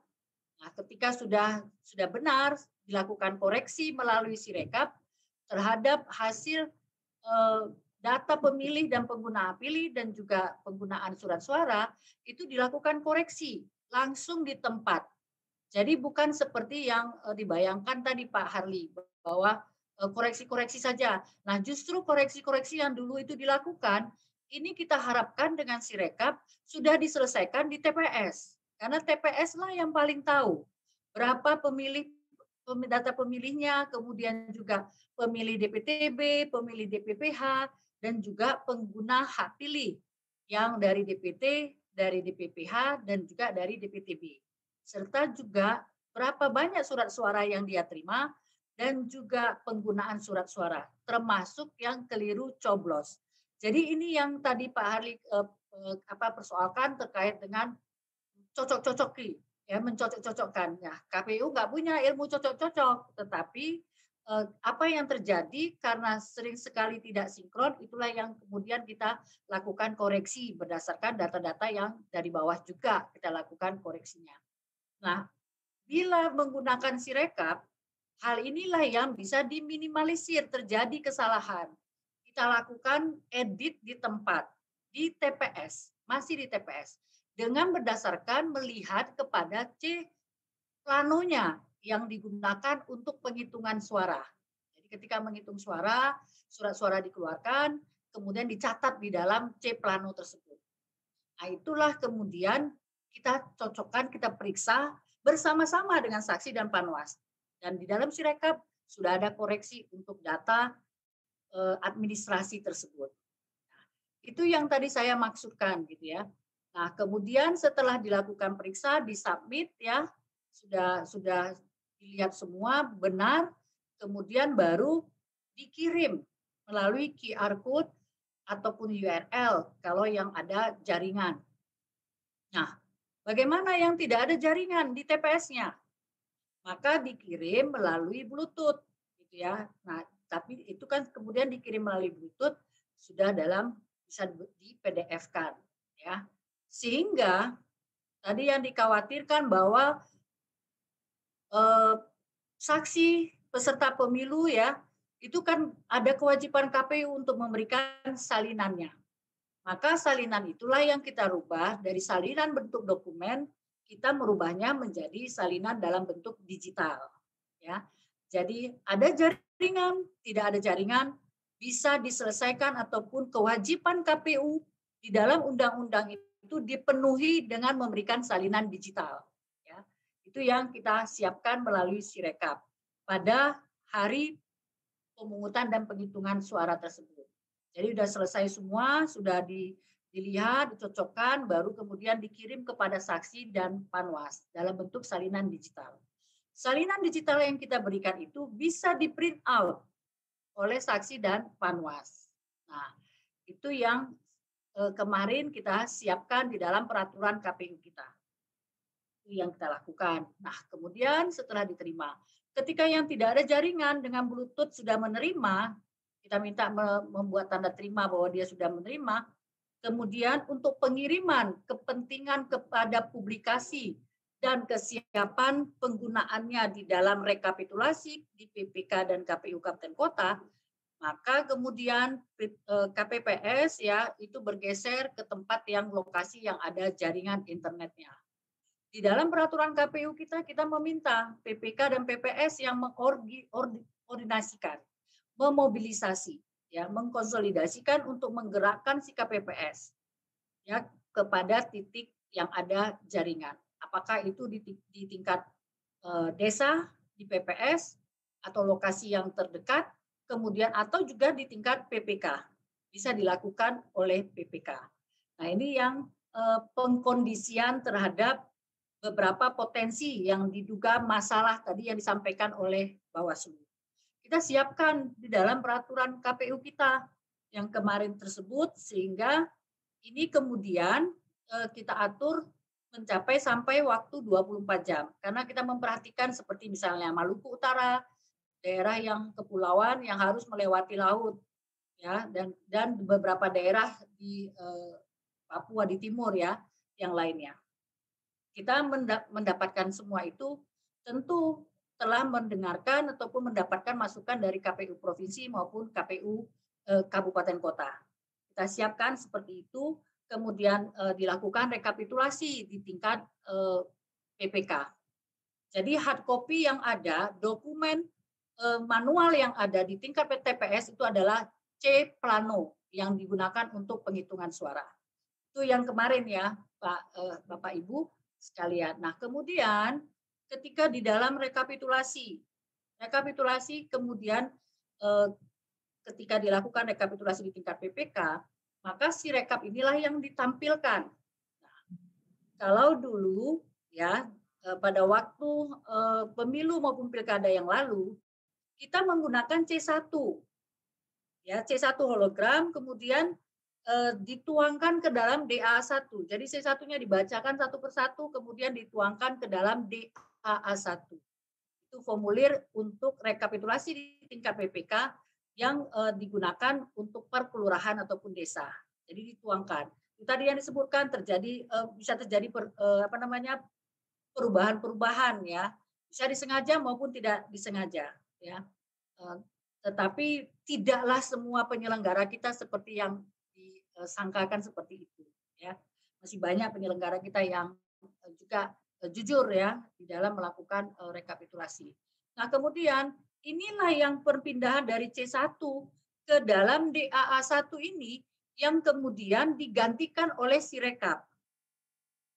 Speaker 8: Nah, ketika sudah sudah benar dilakukan koreksi melalui sirekap terhadap hasil eh, data pemilih dan pengguna pilih dan juga penggunaan surat suara itu dilakukan koreksi langsung di tempat. Jadi bukan seperti yang eh, dibayangkan tadi Pak Harli bahwa Eh, koreksi-koreksi saja. Nah, justru koreksi-koreksi yang dulu itu dilakukan, ini kita harapkan dengan Sirekap sudah diselesaikan di TPS. Karena TPS lah yang paling tahu berapa pemilih data pemilihnya, kemudian juga pemilih DPTB, pemilih DPPH, dan juga pengguna hak pilih yang dari DPT, dari DPPH, dan juga dari DPTB. Serta juga berapa banyak surat suara yang dia terima, dan juga penggunaan surat suara, termasuk yang keliru coblos. Jadi ini yang tadi Pak Harli eh, eh, apa persoalkan terkait dengan cocok-cocoki, ya mencocok-cocokkan. Ya, KPU nggak punya ilmu cocok-cocok, tetapi eh, apa yang terjadi karena sering sekali tidak sinkron, itulah yang kemudian kita lakukan koreksi berdasarkan data-data yang dari bawah juga kita lakukan koreksinya. Nah, bila menggunakan Sirekap, Hal inilah yang bisa diminimalisir terjadi kesalahan. Kita lakukan edit di tempat, di TPS, masih di TPS. Dengan berdasarkan melihat kepada C planonya yang digunakan untuk penghitungan suara. Jadi ketika menghitung suara, surat suara dikeluarkan, kemudian dicatat di dalam C plano tersebut. Nah, itulah kemudian kita cocokkan, kita periksa bersama-sama dengan saksi dan panwas. Dan di dalam Sirekap sudah ada koreksi untuk data eh, administrasi tersebut. Itu yang tadi saya maksudkan gitu ya. Nah, kemudian setelah dilakukan periksa, disubmit ya, sudah sudah dilihat semua benar, kemudian baru dikirim melalui QR code ataupun URL kalau yang ada jaringan. Nah, bagaimana yang tidak ada jaringan di TPS-nya? Maka dikirim melalui Bluetooth gitu ya. Nah, tapi itu kan kemudian dikirim melalui Bluetooth sudah dalam bisa di PDF-kan ya. Sehingga tadi yang dikhawatirkan bahwa eh, saksi peserta pemilu ya itu kan ada kewajiban KPU untuk memberikan salinannya. Maka salinan itulah yang kita rubah dari salinan bentuk dokumen kita merubahnya menjadi salinan dalam bentuk digital. Ya, jadi ada jaringan, tidak ada jaringan bisa diselesaikan ataupun kewajiban KPU di dalam undang-undang itu dipenuhi dengan memberikan salinan digital. Ya, itu yang kita siapkan melalui Sirekap pada hari pemungutan dan penghitungan suara tersebut. Jadi sudah selesai semua, sudah di, dilihat, dicocokkan, baru kemudian dikirim kepada saksi dan panwas dalam bentuk salinan digital. Salinan digital yang kita berikan itu bisa di print out oleh saksi dan panwas. Nah, itu yang kemarin kita siapkan di dalam peraturan KPU kita. Itu yang kita lakukan. Nah, kemudian setelah diterima, Ketika yang tidak ada jaringan dengan Bluetooth sudah menerima, kita minta membuat tanda terima bahwa dia sudah menerima. Kemudian untuk pengiriman kepentingan kepada publikasi dan kesiapan penggunaannya di dalam rekapitulasi di PPK dan KPU Kabupaten Kota, maka kemudian eh, KPPS ya itu bergeser ke tempat yang lokasi yang ada jaringan internetnya. Di dalam peraturan KPU kita, kita meminta PPK dan PPS yang mengkoordinasikan, memobilisasi, ya, mengkonsolidasikan untuk menggerakkan si KPPS ya kepada titik yang ada jaringan. Apakah itu di, di tingkat e, desa di PPS atau lokasi yang terdekat, kemudian atau juga di tingkat PPK bisa dilakukan oleh PPK. Nah ini yang e, pengkondisian terhadap beberapa potensi yang diduga masalah tadi yang disampaikan oleh Bawaslu. Kita siapkan di dalam peraturan KPU kita yang kemarin tersebut sehingga ini kemudian eh, kita atur mencapai sampai waktu 24 jam karena kita memperhatikan seperti misalnya Maluku Utara daerah yang kepulauan yang harus melewati laut ya dan dan beberapa daerah di eh, Papua di timur ya yang lainnya kita mendapatkan semua itu tentu telah mendengarkan ataupun mendapatkan masukan dari KPU provinsi maupun KPU eh, kabupaten kota. Kita siapkan seperti itu, kemudian eh, dilakukan rekapitulasi di tingkat eh, PPK. Jadi hard copy yang ada, dokumen eh, manual yang ada di tingkat PTPS itu adalah C plano yang digunakan untuk penghitungan suara. Itu yang kemarin ya, Pak eh, Bapak Ibu sekalian. Nah, kemudian ketika di dalam rekapitulasi, rekapitulasi kemudian eh, ketika dilakukan rekapitulasi di tingkat PPK, maka si rekap inilah yang ditampilkan. Nah, kalau dulu ya pada waktu pemilu maupun pilkada yang lalu, kita menggunakan C1. Ya, C1 hologram, kemudian eh, dituangkan ke dalam DA1. Jadi C1-nya dibacakan satu persatu, kemudian dituangkan ke dalam DAA1. Itu formulir untuk rekapitulasi di tingkat PPK yang eh, digunakan untuk per kelurahan ataupun desa. Jadi dituangkan. Itu tadi yang disebutkan terjadi eh, bisa terjadi per, eh, apa namanya perubahan-perubahan ya, bisa disengaja maupun tidak disengaja ya. Eh, tetapi tidaklah semua penyelenggara kita seperti yang Eh, sangkakan seperti itu ya masih banyak penyelenggara kita yang eh, juga eh, jujur ya di dalam melakukan rekapitulasi. Nah kemudian inilah yang perpindahan dari C1 ke dalam DAA1 ini yang kemudian digantikan oleh Sirekap.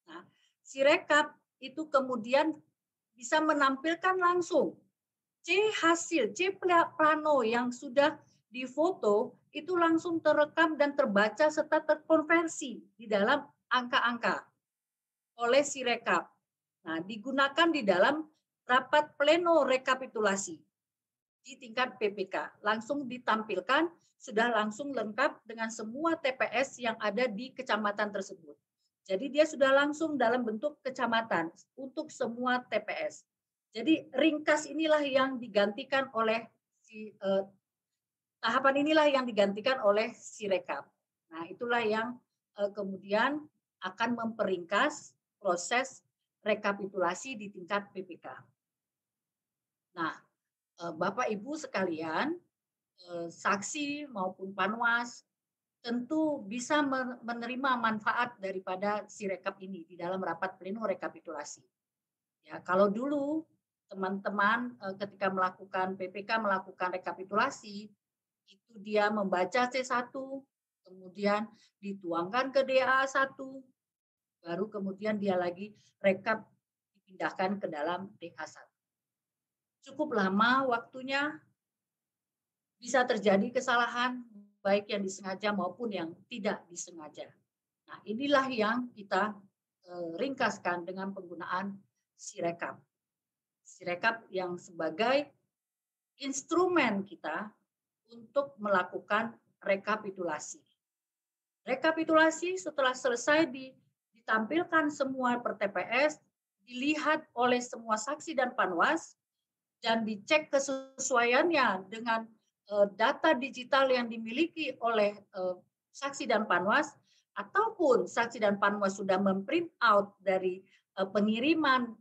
Speaker 8: Nah, Sirekap itu kemudian bisa menampilkan langsung C hasil, C plano yang sudah di foto itu langsung terekam dan terbaca serta terkonversi di dalam angka-angka oleh si rekap. Nah, digunakan di dalam rapat pleno rekapitulasi di tingkat PPK. Langsung ditampilkan, sudah langsung lengkap dengan semua TPS yang ada di kecamatan tersebut. Jadi dia sudah langsung dalam bentuk kecamatan untuk semua TPS. Jadi ringkas inilah yang digantikan oleh si eh, tahapan inilah yang digantikan oleh si rekap. Nah, itulah yang eh, kemudian akan memperingkas proses rekapitulasi di tingkat PPK. Nah, eh, Bapak Ibu sekalian, eh, saksi maupun panwas tentu bisa menerima manfaat daripada si rekap ini di dalam rapat pleno rekapitulasi. Ya, kalau dulu teman-teman eh, ketika melakukan PPK melakukan rekapitulasi itu dia membaca C1 kemudian dituangkan ke DA1 baru kemudian dia lagi rekap dipindahkan ke dalam DA1. Cukup lama waktunya bisa terjadi kesalahan baik yang disengaja maupun yang tidak disengaja. Nah, inilah yang kita eh, ringkaskan dengan penggunaan Sirekap. Sirekap yang sebagai instrumen kita untuk melakukan rekapitulasi. Rekapitulasi setelah selesai di, ditampilkan semua per TPS, dilihat oleh semua saksi dan panwas, dan dicek kesesuaiannya dengan Eh, data digital yang dimiliki oleh eh, saksi dan panwas ataupun saksi dan panwas sudah memprint out dari eh, pengiriman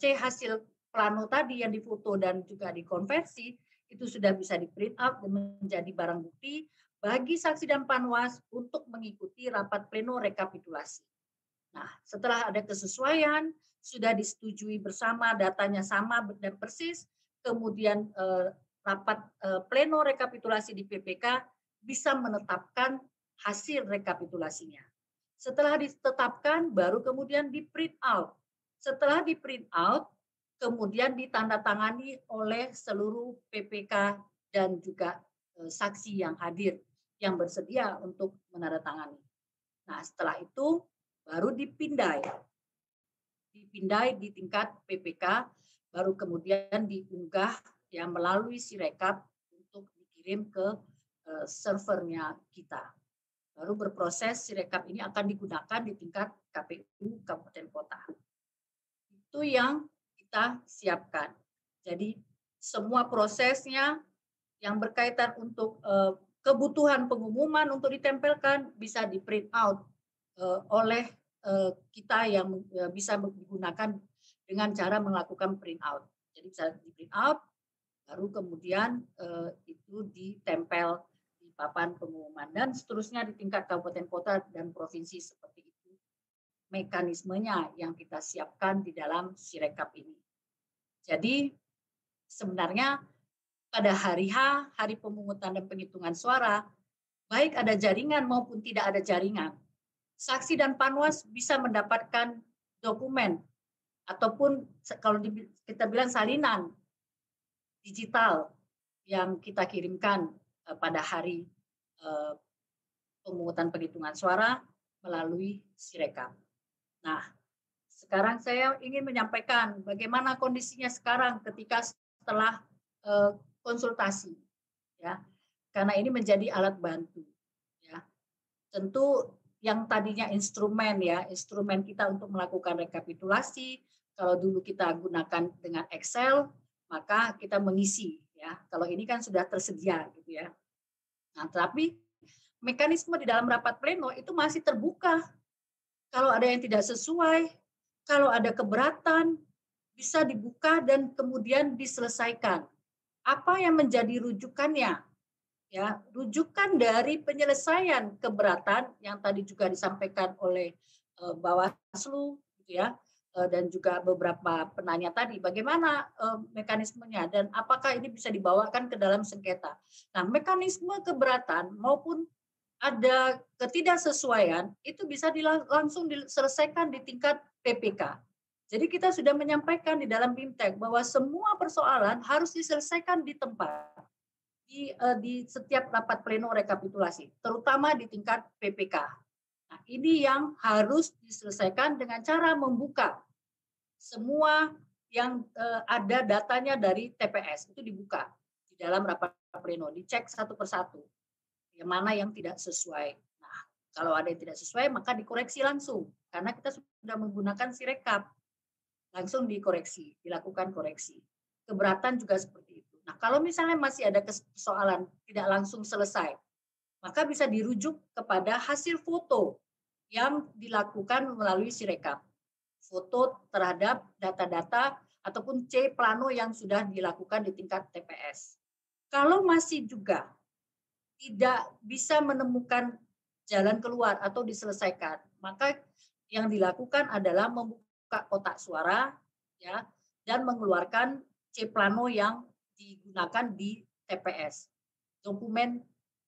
Speaker 8: C hasil plano tadi yang difoto dan juga dikonversi itu sudah bisa di print out menjadi barang bukti bagi saksi dan panwas untuk mengikuti rapat pleno rekapitulasi. Nah, setelah ada kesesuaian, sudah disetujui bersama, datanya sama dan persis, kemudian rapat eh, pleno rekapitulasi di PPK bisa menetapkan hasil rekapitulasinya. Setelah ditetapkan, baru kemudian di print out. Setelah di print out, kemudian ditandatangani oleh seluruh PPK dan juga eh, saksi yang hadir yang bersedia untuk menandatangani. Nah, setelah itu baru dipindai. Dipindai di tingkat PPK, baru kemudian diunggah ya melalui Sirekap untuk dikirim ke uh, servernya kita. Baru berproses Sirekap ini akan digunakan di tingkat KPU kabupaten kota. Itu yang kita siapkan. Jadi semua prosesnya yang berkaitan untuk uh, kebutuhan pengumuman untuk ditempelkan bisa di print out uh, oleh uh, kita yang uh, bisa digunakan dengan cara melakukan print out. Jadi bisa di print out, baru kemudian eh, itu ditempel di papan pengumuman dan seterusnya di tingkat kabupaten kota dan provinsi seperti mekanismenya yang kita siapkan di dalam sirekap ini. Jadi sebenarnya pada hari H, hari pemungutan dan penghitungan suara, baik ada jaringan maupun tidak ada jaringan, saksi dan panwas bisa mendapatkan dokumen ataupun kalau kita bilang salinan digital yang kita kirimkan uh, pada hari uh, pemungutan penghitungan suara melalui Sirekap. Nah, sekarang saya ingin menyampaikan bagaimana kondisinya sekarang ketika setelah uh, konsultasi, ya, karena ini menjadi alat bantu, ya. Tentu yang tadinya instrumen ya, instrumen kita untuk melakukan rekapitulasi, kalau dulu kita gunakan dengan Excel, maka kita mengisi ya. Kalau ini kan sudah tersedia gitu ya. Nah, tapi mekanisme di dalam rapat pleno itu masih terbuka. Kalau ada yang tidak sesuai, kalau ada keberatan, bisa dibuka dan kemudian diselesaikan. Apa yang menjadi rujukannya? Ya, rujukan dari penyelesaian keberatan yang tadi juga disampaikan oleh uh, Bawaslu, gitu ya, Eh, dan juga beberapa penanya tadi bagaimana uh, mekanismenya dan apakah ini bisa dibawakan ke dalam sengketa. Nah, mekanisme keberatan maupun ada ketidaksesuaian itu bisa langsung diselesaikan di tingkat PPK. Jadi kita sudah menyampaikan di dalam BIMTEK bahwa semua persoalan harus diselesaikan di tempat. di, uh, di setiap rapat pleno rekapitulasi, terutama di tingkat PPK. Nah, ini yang harus diselesaikan dengan cara membuka semua yang uh, ada datanya dari TPS itu dibuka di dalam rapat pleno, dicek satu persatu yang mana yang tidak sesuai. Nah, kalau ada yang tidak sesuai maka dikoreksi langsung karena kita sudah menggunakan sirekap langsung dikoreksi, dilakukan koreksi. Keberatan juga seperti itu. Nah, kalau misalnya masih ada persoalan tidak langsung selesai, maka bisa dirujuk kepada hasil foto yang dilakukan melalui sirekap. Foto terhadap data-data ataupun C plano yang sudah dilakukan di tingkat TPS. Kalau masih juga tidak bisa menemukan jalan keluar atau diselesaikan, maka yang dilakukan adalah membuka kotak suara ya dan mengeluarkan C plano yang digunakan di TPS. Dokumen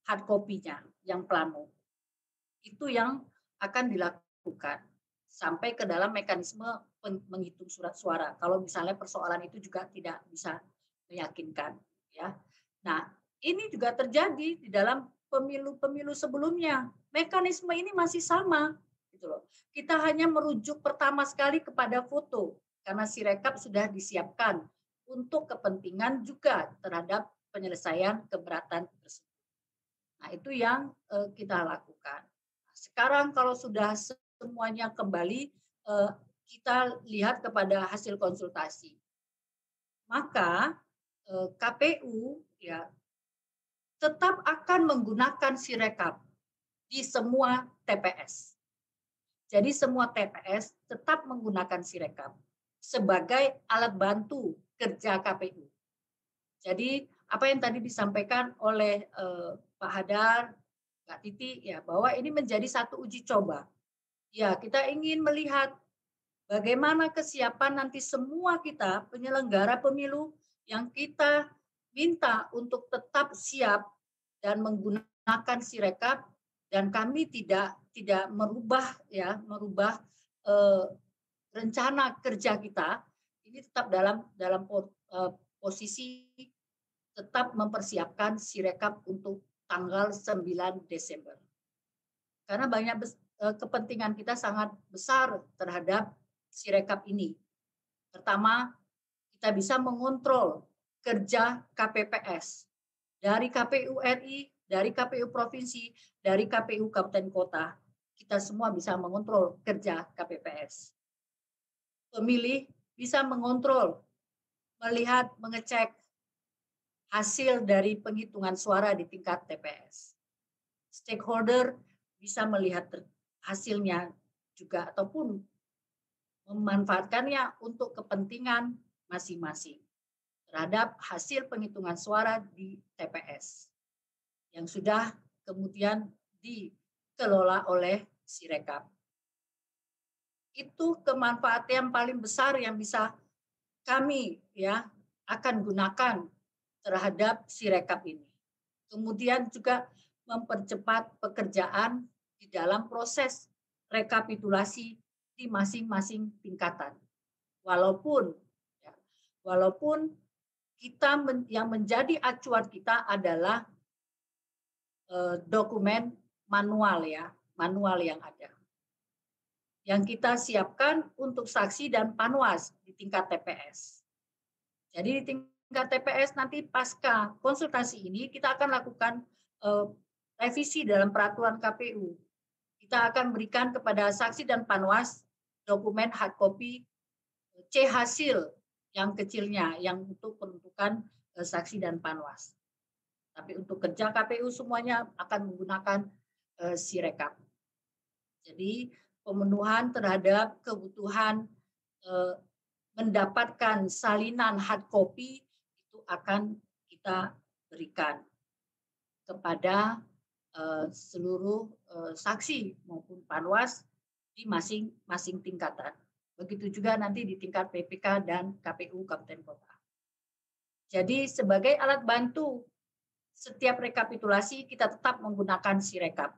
Speaker 8: hard copy-nya yang plano. Itu yang akan dilakukan sampai ke dalam mekanisme menghitung surat suara. Kalau misalnya persoalan itu juga tidak bisa meyakinkan, ya. Nah, ini juga terjadi di dalam pemilu-pemilu sebelumnya. Mekanisme ini masih sama, gitu loh. Kita hanya merujuk pertama sekali kepada foto karena si rekap sudah disiapkan untuk kepentingan juga terhadap penyelesaian keberatan tersebut. Nah, itu yang uh, kita lakukan. Sekarang kalau sudah semuanya kembali, uh, kita lihat kepada hasil konsultasi. Maka eh, KPU ya tetap akan menggunakan sirekap di semua TPS. Jadi semua TPS tetap menggunakan sirekap sebagai alat bantu kerja KPU. Jadi apa yang tadi disampaikan oleh eh, Pak Hadar, Kak Titi, ya bahwa ini menjadi satu uji coba. Ya kita ingin melihat bagaimana kesiapan nanti semua kita penyelenggara pemilu yang kita minta untuk tetap siap dan menggunakan sirekap dan kami tidak tidak merubah ya merubah eh, rencana kerja kita ini tetap dalam dalam uh, posisi tetap mempersiapkan Sirekap untuk tanggal 9 Desember. Karena banyak uh, kepentingan kita sangat besar terhadap Sirekap ini. Pertama, kita bisa mengontrol kerja KPPS dari KPU RI, dari KPU provinsi, dari KPU kabupaten kota. Kita semua bisa mengontrol kerja KPPS. Pemilih bisa mengontrol, melihat, mengecek hasil dari penghitungan suara di tingkat TPS. Stakeholder bisa melihat hasilnya juga ataupun memanfaatkannya untuk kepentingan masing-masing terhadap hasil penghitungan suara di TPS yang sudah kemudian dikelola oleh Sirekap itu kemanfaatan yang paling besar yang bisa kami ya akan gunakan terhadap si rekap ini. Kemudian juga mempercepat pekerjaan di dalam proses rekapitulasi di masing-masing tingkatan. Walaupun ya, walaupun kita men, yang menjadi acuan kita adalah eh, dokumen manual ya, manual yang ada yang kita siapkan untuk saksi dan panwas di tingkat TPS. Jadi di tingkat TPS nanti pasca konsultasi ini kita akan lakukan uh, revisi dalam peraturan KPU. Kita akan berikan kepada saksi dan panwas dokumen hard copy C hasil yang kecilnya yang untuk penentukan uh, saksi dan panwas. Tapi untuk kerja KPU semuanya akan menggunakan uh, Sirekap. Jadi pemenuhan terhadap kebutuhan eh, mendapatkan salinan hard copy itu akan kita berikan kepada eh, seluruh eh, saksi maupun panwas di masing-masing tingkatan. Begitu juga nanti di tingkat PPK dan KPU Kabupaten Kota. Jadi sebagai alat bantu setiap rekapitulasi kita tetap menggunakan Sirekap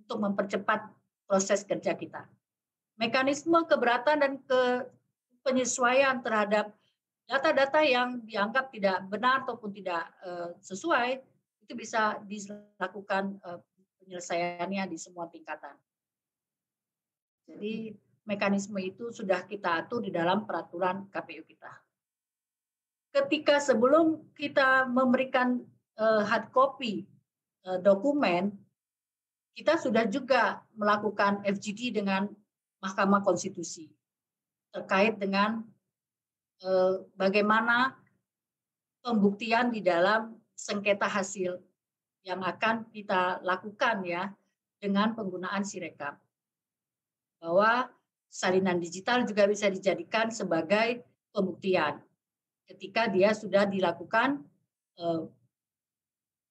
Speaker 8: untuk mempercepat proses kerja kita. Mekanisme keberatan dan ke penyesuaian terhadap data-data yang dianggap tidak benar ataupun tidak uh, sesuai itu bisa dilakukan uh, penyelesaiannya di semua tingkatan. Jadi mekanisme itu sudah kita atur di dalam peraturan KPU kita. Ketika sebelum kita memberikan uh, hard copy uh, dokumen, kita sudah juga melakukan FGD dengan Mahkamah Konstitusi terkait dengan uh, bagaimana pembuktian di dalam sengketa hasil yang akan kita lakukan ya dengan penggunaan Sirekap. Bahwa salinan digital juga bisa dijadikan sebagai pembuktian ketika dia sudah dilakukan eh,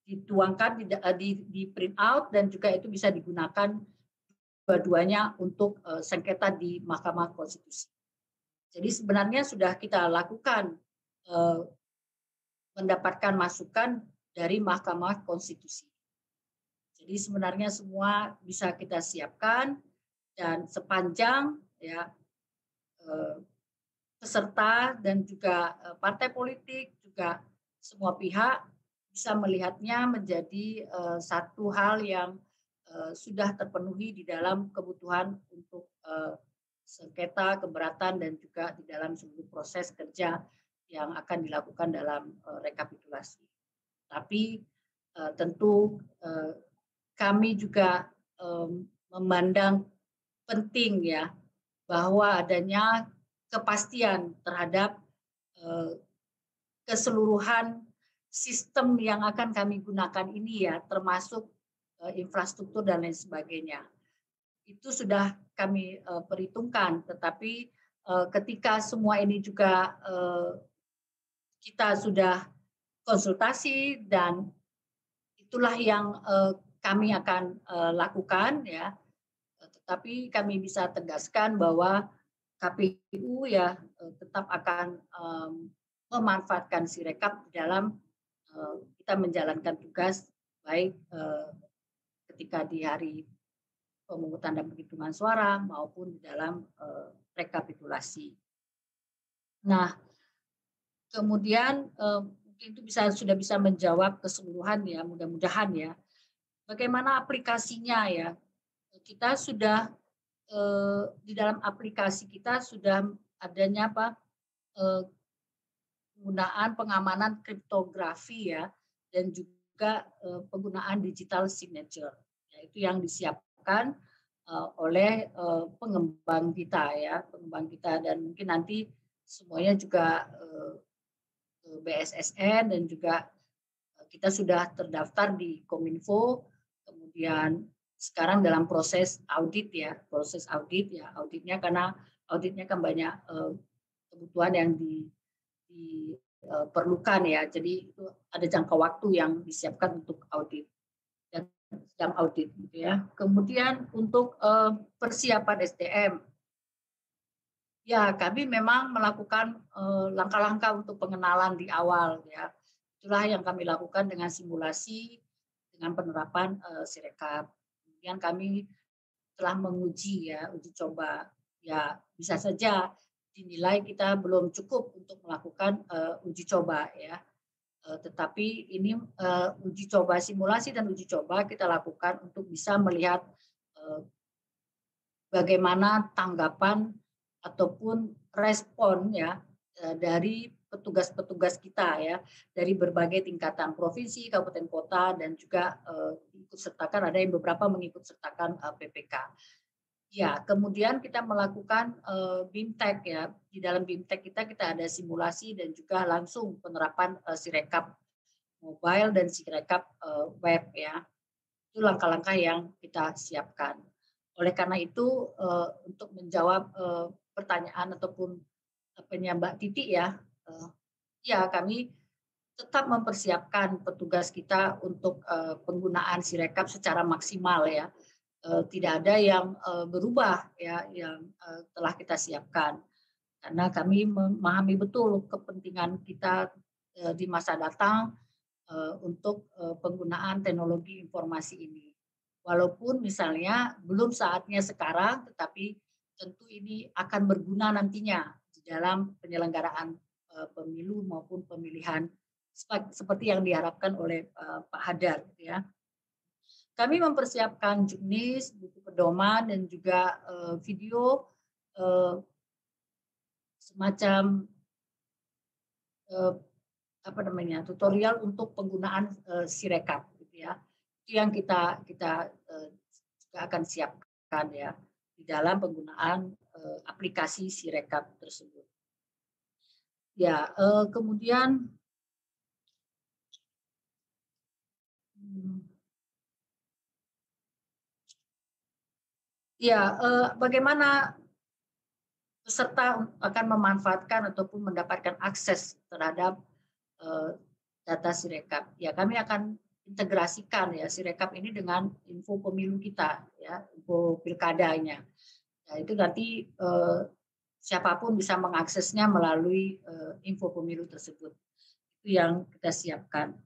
Speaker 8: dituangkan di, eh, di, di print out dan juga itu bisa digunakan dua-duanya untuk eh, sengketa di Mahkamah Konstitusi. Jadi sebenarnya sudah kita lakukan mendapatkan masukan dari Mahkamah Konstitusi. Jadi sebenarnya semua bisa kita siapkan dan sepanjang ya eh, peserta dan juga eh, partai politik juga semua pihak bisa melihatnya menjadi eh, satu hal yang sudah terpenuhi di dalam kebutuhan untuk sengketa keberatan dan juga di dalam seluruh proses kerja yang akan dilakukan dalam rekapitulasi. Tapi tentu kami juga memandang penting ya bahwa adanya kepastian terhadap uh, keseluruhan sistem yang akan kami gunakan ini ya termasuk uh, infrastruktur dan lain sebagainya itu sudah kami uh, perhitungkan tetapi ketika semua ini juga kita sudah konsultasi dan itulah yang kami akan lakukan ya. Tetapi kami bisa tegaskan bahwa KPU ya uh, tetap akan um, memanfaatkan Sirekap dalam uh, kita menjalankan tugas baik uh, ketika di hari pemungutan dan penghitungan suara maupun di dalam uh, rekapitulasi. Nah, kemudian uh, itu bisa sudah bisa menjawab keseluruhan ya mudah-mudahan ya bagaimana aplikasinya ya kita sudah eh, di dalam aplikasi kita sudah adanya apa eh, penggunaan pengamanan kriptografi ya dan juga eh, penggunaan digital signature. Yaitu yang disiapkan eh, oleh eh, pengembang kita ya pengembang kita. Dan mungkin nanti semuanya juga eh, BSSN dan juga eh, kita sudah terdaftar di Kominfo, kemudian sekarang dalam proses audit ya, proses audit ya, auditnya karena auditnya kan banyak uh, kebutuhan yang di, diperlukan uh, ya, jadi itu ada jangka waktu yang disiapkan untuk audit dan sedang audit gitu ya. Kemudian untuk uh, persiapan SDM Ya, kami memang melakukan langkah-langkah untuk pengenalan di awal ya. Itulah yang kami lakukan dengan simulasi dengan penerapan Sirekap. Kemudian kami telah menguji ya, uji coba. Ya, bisa saja dinilai kita belum cukup untuk melakukan uh, uji coba ya. Uh, tetapi ini uh, uji coba simulasi dan uji coba kita lakukan untuk bisa melihat uh, bagaimana tanggapan ataupun respon ya e, dari petugas-petugas kita ya dari berbagai tingkatan provinsi, kabupaten kota dan juga uh, ikut sertakan ada yang beberapa mengikut sertakan uh, e, PPK. Ya, kemudian kita melakukan uh, BIMTEK ya. Di dalam BIMTEK kita kita ada simulasi dan juga langsung penerapan uh, Sirekap mobile dan Sirekap uh, web ya. Itu langkah-langkah yang kita siapkan. Oleh karena itu uh, untuk menjawab uh, pertanyaan ataupun apanya Mbak Titi ya, ya kami tetap mempersiapkan petugas kita untuk uh, penggunaan Sirekap secara maksimal ya. Uh, tidak ada yang uh, berubah ya yang uh, telah kita siapkan karena kami memahami betul kepentingan kita uh, di masa datang uh, untuk uh, penggunaan teknologi informasi ini. Walaupun misalnya belum saatnya sekarang, tetapi tentu ini akan berguna nantinya di dalam penyelenggaraan pemilu maupun pemilihan seperti yang diharapkan oleh Pak Hadar ya. Kami mempersiapkan juknis, buku pedoman dan juga video semacam apa namanya tutorial untuk penggunaan Sirekap gitu ya. Itu yang kita kita juga akan siapkan ya di dalam penggunaan aplikasi Sirekap tersebut. Ya, kemudian hmm. Ya, bagaimana peserta akan memanfaatkan ataupun mendapatkan akses terhadap data Sirekap? Ya, kami akan integrasikan ya Sirekap ini dengan info pemilu kita, ya, info pilkadanya. Nah, itu nanti siapa pun bisa mengaksesnya melalui uh, info pemilu tersebut. Itu yang kita siapkan.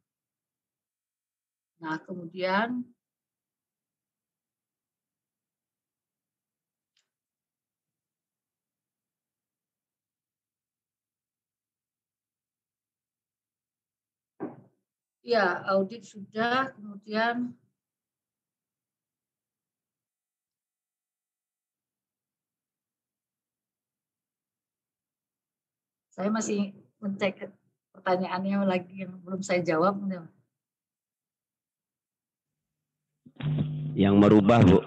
Speaker 8: Nah, kemudian Ya, audit sudah, kemudian Saya masih mencek pertanyaannya lagi yang belum saya jawab.
Speaker 7: Yang merubah, Bu.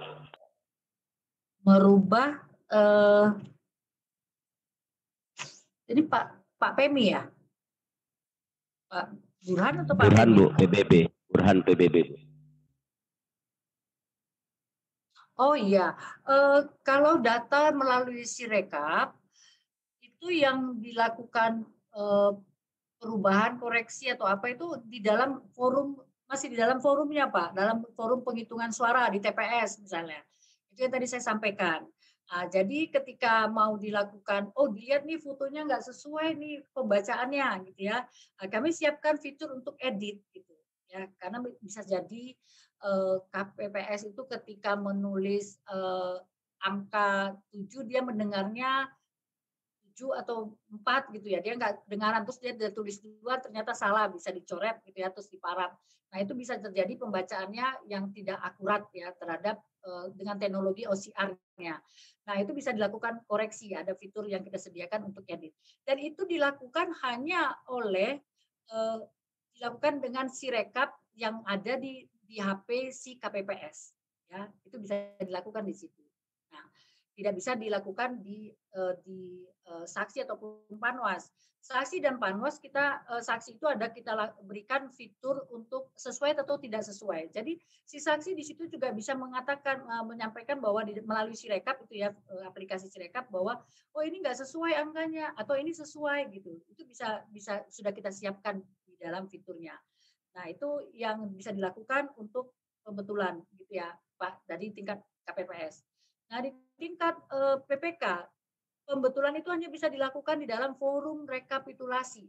Speaker 8: Merubah eh, ini Pak Pak Pemi ya? Pak Burhan atau Pak
Speaker 7: Burhan,
Speaker 8: Pemi?
Speaker 7: Bu, PBB. Burhan PBB.
Speaker 8: Oh iya, eh, kalau data melalui Sirekap itu yang dilakukan eh, perubahan koreksi atau apa itu di dalam forum masih di dalam forumnya Pak, dalam forum penghitungan suara di TPS misalnya. Itu yang tadi saya sampaikan. Nah, jadi ketika mau dilakukan, oh dilihat nih fotonya nggak sesuai nih pembacaannya gitu ya. Nah, kami siapkan fitur untuk edit gitu ya, karena bisa jadi eh, KPPS itu ketika menulis eh, angka 7 dia mendengarnya tujuh atau empat gitu ya. Dia nggak dengaran terus dia, dia tulis dua ternyata salah bisa dicoret gitu ya terus diparat nah itu bisa terjadi pembacaannya yang tidak akurat ya terhadap uh, dengan teknologi OCR-nya nah itu bisa dilakukan koreksi ada fitur yang kita sediakan untuk edit. Dan itu dilakukan hanya oleh uh, dilakukan dengan si rekap yang ada di di HP si KPPS ya. Itu bisa dilakukan di situ. Nah tidak bisa dilakukan di uh, di uh, saksi ataupun panwas. Saksi dan panwas kita uh, saksi itu ada kita berikan fitur untuk sesuai atau tidak sesuai. Jadi si saksi di situ juga bisa mengatakan menyampaikan bahwa di, melalui Sirekap itu ya aplikasi Sirekap bahwa oh ini enggak sesuai angkanya atau ini sesuai gitu. Itu bisa bisa sudah kita siapkan di dalam fiturnya. Nah, itu yang bisa dilakukan untuk pembetulan gitu ya, Pak, dari tingkat KPPS. Nah, di tingkat eh, PPK, pembetulan itu hanya bisa dilakukan di dalam forum rekapitulasi.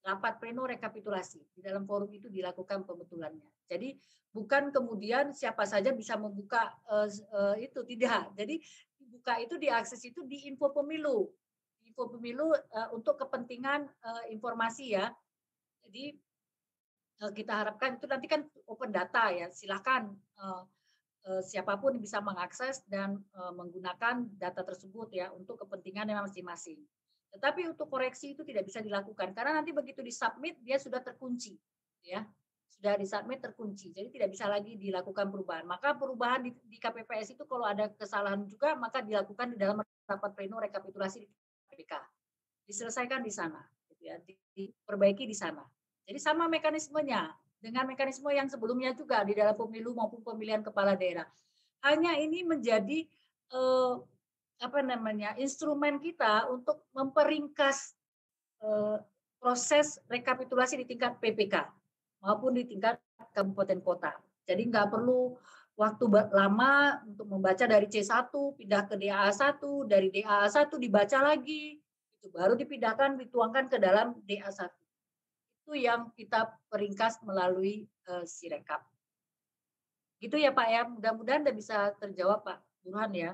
Speaker 8: Rapat pleno rekapitulasi. Di dalam forum itu dilakukan pembetulannya. Jadi bukan kemudian siapa saja bisa membuka uh, uh, itu tidak. Jadi buka itu diakses itu di info pemilu. Info pemilu uh, untuk kepentingan uh, informasi ya. Jadi uh, kita harapkan itu nanti kan open data ya. Silakan uh, Eh, siapa pun bisa mengakses dan eh, menggunakan data tersebut ya untuk kepentingan yang masing-masing. Tetapi untuk koreksi itu tidak bisa dilakukan karena nanti begitu disubmit dia sudah terkunci ya. Sudah disubmit terkunci. Jadi tidak bisa lagi dilakukan perubahan. Maka perubahan di, di KPPS itu kalau ada kesalahan juga maka dilakukan di dalam rapat pleno rekapitulasi di KPK. Diselesaikan di sana gitu ya, diperbaiki di sana. Jadi sama mekanismenya dengan mekanisme yang sebelumnya juga di dalam pemilu maupun pemilihan kepala daerah. Hanya ini menjadi eh, apa namanya instrumen kita untuk memperingkas eh, proses rekapitulasi di tingkat PPK maupun di tingkat kabupaten kota. Jadi nggak perlu waktu lama untuk membaca dari C1 pindah ke DA1, dari DA1 dibaca lagi, itu baru dipindahkan dituangkan ke dalam DA1 itu yang kita peringkas melalui uh, Sirekap. Gitu ya Pak ya, mudah-mudahan udah bisa terjawab Pak Burhan ya.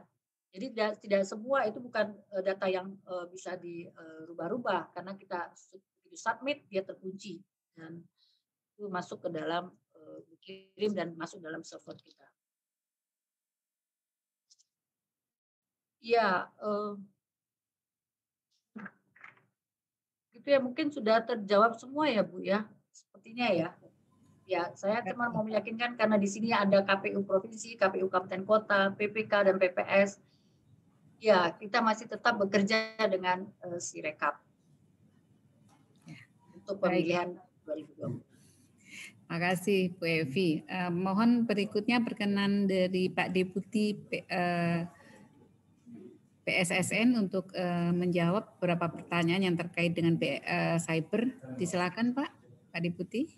Speaker 8: Jadi tidak, semua itu bukan uh, data yang uh, bisa dirubah-rubah karena kita submit dia terkunci dan itu masuk ke dalam uh, dikirim dan masuk dalam server kita. Ya, uh, itu ya mungkin sudah terjawab semua ya Bu ya, sepertinya ya. Ya, saya cuma mau meyakinkan karena di sini ada KPU provinsi, KPU kabupaten kota, PPK dan PPS ya kita masih tetap bekerja dengan uh, si rekap ya. untuk pemilihan 2020.
Speaker 2: Terima kasih Bu Evi. Uh, mohon berikutnya berkenan dari Pak Deputi uh, eh, PSSN untuk uh, menjawab beberapa pertanyaan yang terkait dengan uh, cyber. Disilakan Pak, Pak Deputi.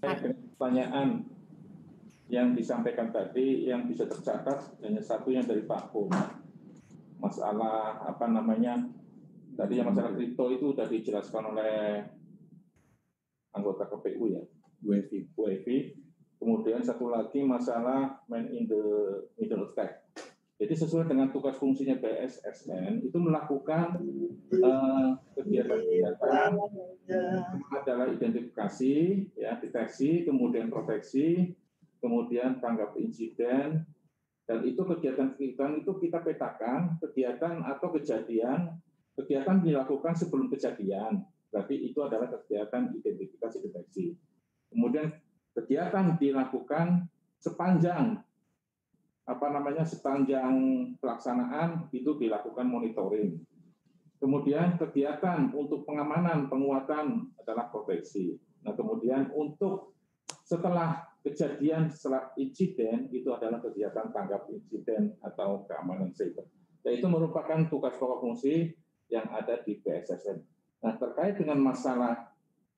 Speaker 9: Pertanyaan yang disampaikan tadi yang bisa tercatat hanya satu yang dari Pak Pun. Masalah apa namanya tadi yang masalah kripto itu sudah dijelaskan oleh anggota KPU ya, Evi. Kemudian satu lagi masalah man in the middle stack. Jadi sesuai dengan tugas fungsinya BSSN itu melakukan uh, kegiatan-kegiatan adalah identifikasi, ya deteksi, kemudian proteksi, kemudian tanggap insiden, dan itu kegiatan-kegiatan itu kita petakan kegiatan atau kejadian, kegiatan dilakukan sebelum kejadian, berarti itu adalah kegiatan identifikasi deteksi. Kemudian kegiatan dilakukan sepanjang apa namanya sepanjang pelaksanaan itu dilakukan monitoring. Kemudian kegiatan untuk pengamanan penguatan adalah proteksi. Nah kemudian untuk setelah kejadian setelah insiden itu adalah kegiatan tanggap insiden atau keamanan cyber. Dan itu merupakan tugas pokok fungsi yang ada di BSSN. Nah, terkait dengan masalah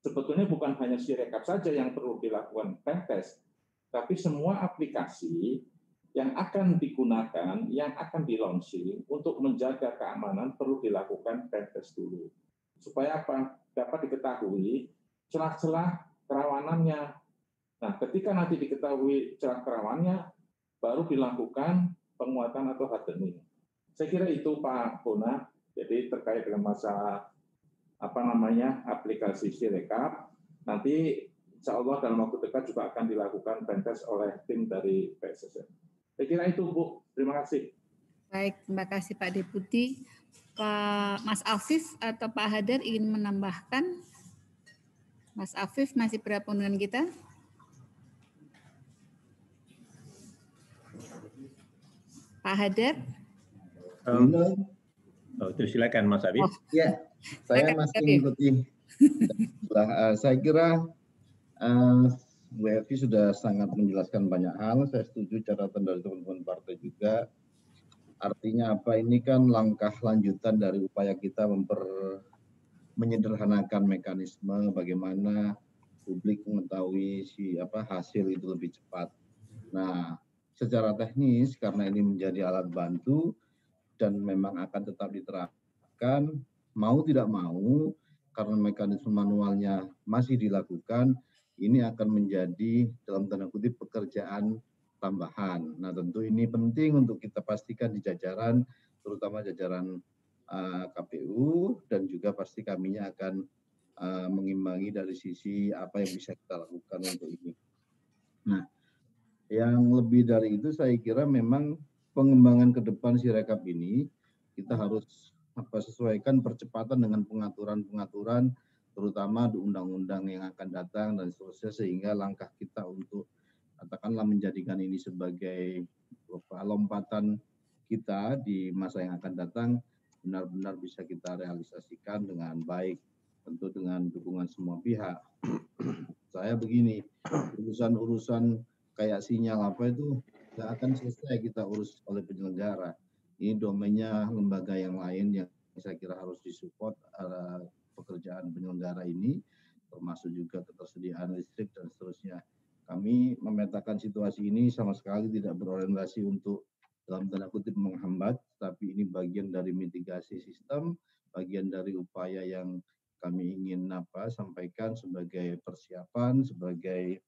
Speaker 9: sebetulnya bukan hanya Sirekap saja yang perlu dilakukan pentest, tapi semua aplikasi yang akan digunakan, yang akan di untuk menjaga keamanan perlu dilakukan pentest dulu. Supaya apa? Dapat diketahui celah-celah kerawanannya, Nah, ketika nanti diketahui celah kerawannya, baru dilakukan penguatan atau hardening. Saya kira itu Pak Bona. Jadi terkait dengan masa apa namanya aplikasi Sirekap, nanti insya Allah dalam waktu dekat juga akan dilakukan pentest oleh tim dari PSSN. Saya kira itu Bu. Terima kasih.
Speaker 2: Baik, terima kasih Pak Deputi. Pak Mas Afif atau Pak Hadar ingin menambahkan? Mas Afif masih berapa dengan kita? Pak Hadar.
Speaker 10: Um, oh, terus silakan Mas Abi. Oh.
Speaker 11: Ya, saya masih mengikuti. uh, saya kira uh, Bu Evi sudah sangat menjelaskan banyak hal. Saya setuju catatan dari teman-teman partai juga. Artinya apa? Ini kan langkah lanjutan dari upaya kita memper menyederhanakan mekanisme bagaimana publik mengetahui si apa hasil itu lebih cepat. Nah, secara teknis karena ini menjadi alat bantu dan memang akan tetap diterapkan mau tidak mau karena mekanisme manualnya masih dilakukan ini akan menjadi dalam tanda kutip pekerjaan tambahan. Nah tentu ini penting untuk kita pastikan di jajaran terutama jajaran uh, KPU dan juga pasti kaminya akan uh, mengimbangi dari sisi apa yang bisa kita lakukan untuk ini. Nah yang lebih dari itu saya kira memang pengembangan ke depan si rekap ini kita harus apa sesuaikan percepatan dengan pengaturan-pengaturan terutama di undang-undang yang akan datang dan seterusnya sehingga langkah kita untuk katakanlah menjadikan ini sebagai lompatan kita di masa yang akan datang benar-benar bisa kita realisasikan dengan baik tentu dengan dukungan semua pihak. Saya begini, urusan-urusan kayak sinyal apa itu nggak akan selesai kita urus oleh penyelenggara. Ini domainnya lembaga yang lain yang saya kira harus disupport uh, pekerjaan penyelenggara ini, termasuk juga ketersediaan listrik dan seterusnya. Kami memetakan situasi ini sama sekali tidak berorientasi untuk dalam tanda kutip menghambat, tapi ini bagian dari mitigasi sistem, bagian dari upaya yang kami ingin apa sampaikan sebagai persiapan, sebagai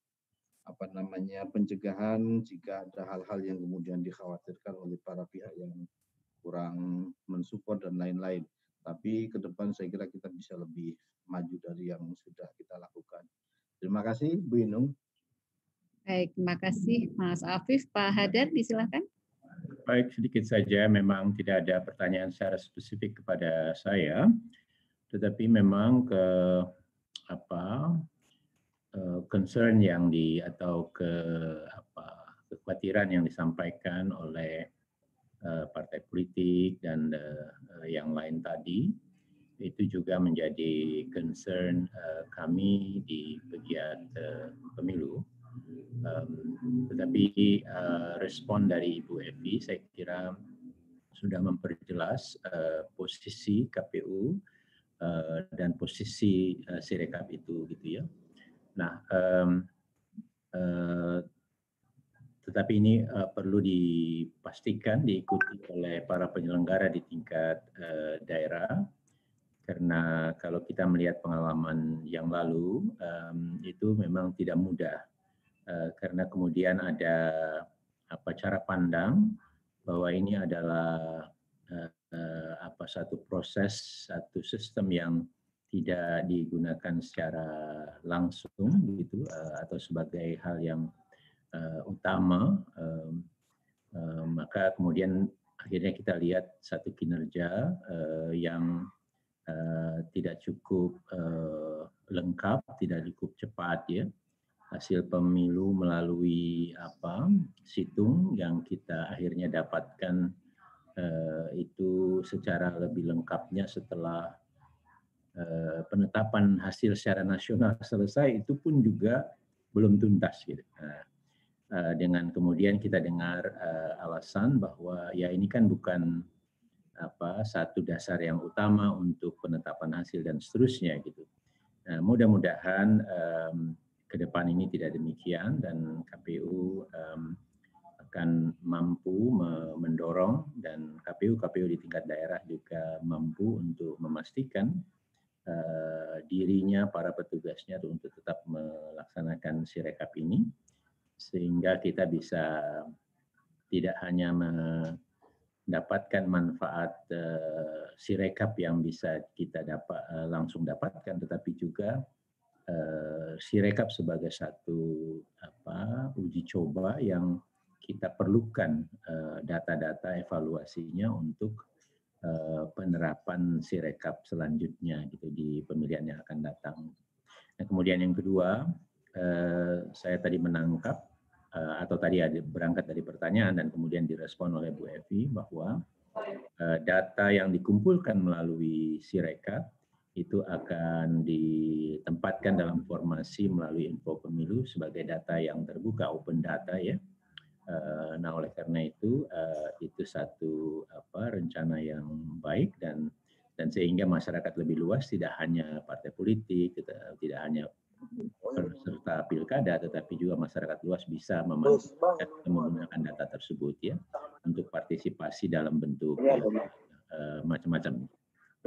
Speaker 11: apa namanya pencegahan jika ada hal-hal yang kemudian dikhawatirkan oleh para pihak yang kurang mensupport dan lain-lain. Tapi ke depan saya kira kita bisa lebih maju dari yang sudah kita lakukan. Terima kasih Bu Inung.
Speaker 2: Baik, terima kasih Mas Afif. Pak Hadar, disilakan.
Speaker 10: Baik, sedikit saja. Memang tidak ada pertanyaan secara spesifik kepada saya, tetapi memang ke apa Eh, concern yang di atau ke apa kekhawatiran yang disampaikan oleh partai politik dan uh, yang lain tadi itu juga menjadi concern kami di pegiat pemilu. Tetapi respon dari Ibu Evi saya kira sudah memperjelas posisi KPU dan posisi Sirekap itu gitu ya. Nah, tetapi ini uh, perlu dipastikan diikuti oleh para penyelenggara di tingkat uh, daerah. Karena kalau kita melihat pengalaman yang lalu um, itu memang tidak mudah. Uh, karena kemudian ada apa cara pandang bahwa ini adalah uh, uh, apa satu proses satu sistem yang tidak digunakan secara langsung gitu uh, atau sebagai hal yang uh, utama um, uh, maka kemudian akhirnya kita lihat satu kinerja uh, yang uh, tidak cukup uh, lengkap tidak cukup cepat ya hasil pemilu melalui apa situng yang kita akhirnya dapatkan uh, itu secara lebih lengkapnya setelah Eh, penetapan hasil secara nasional selesai itu pun juga belum tuntas gitu. Nah, dengan kemudian kita dengar uh, alasan bahwa ya ini kan bukan apa satu dasar yang utama untuk penetapan hasil dan seterusnya gitu. Nah, mudah-mudahan um, ke depan ini tidak demikian dan KPU um, akan mampu mendorong dan KPU KPU di tingkat daerah juga mampu untuk memastikan uh, dirinya para petugasnya untuk tetap melaksanakan sirekap ini sehingga kita bisa tidak hanya mendapatkan manfaat uh, sirekap yang bisa kita dapat uh, langsung dapatkan tetapi juga uh, sirekap sebagai satu apa uji coba yang kita perlukan data-data uh, evaluasinya untuk Eh, penerapan sirekap selanjutnya gitu di pemilihan yang akan datang. Nah, kemudian yang kedua, eh, saya tadi menangkap eh, atau tadi ada berangkat dari pertanyaan dan kemudian direspon oleh Bu Evi bahwa data yang dikumpulkan melalui sirekap itu akan ditempatkan dalam formasi melalui info pemilu sebagai data yang terbuka open data ya. Eh, nah, oleh karena itu eh, itu satu apa rencana yang baik dan dan sehingga masyarakat lebih luas tidak hanya partai politik, tidak hanya peserta pilkada, tetapi juga masyarakat luas bisa memanfaatkan menggunakan data tersebut ya untuk partisipasi dalam bentuk ya, uh, macam-macam.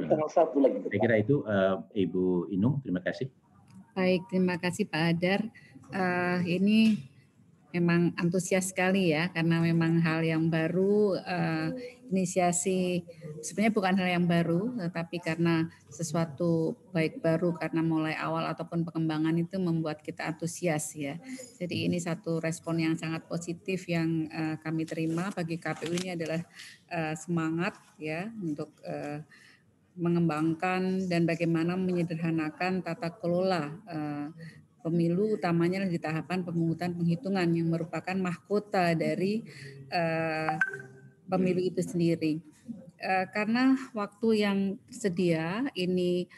Speaker 10: Saya kira itu uh, Ibu Inung, terima kasih.
Speaker 2: Baik, terima kasih Pak Adar. Uh, ini memang antusias sekali ya karena memang hal yang baru uh, inisiasi sebenarnya bukan hal yang baru tetapi karena sesuatu baik baru karena mulai awal ataupun pengembangan itu membuat kita antusias ya. Jadi ini satu respon yang sangat positif yang uh, kami terima bagi KPU ini adalah uh, semangat ya untuk uh, mengembangkan dan bagaimana menyederhanakan tata kelola uh, pemilu utamanya di tahapan pemungutan penghitungan yang merupakan mahkota dari uh, pemilu itu sendiri. Uh, karena waktu yang sedia ini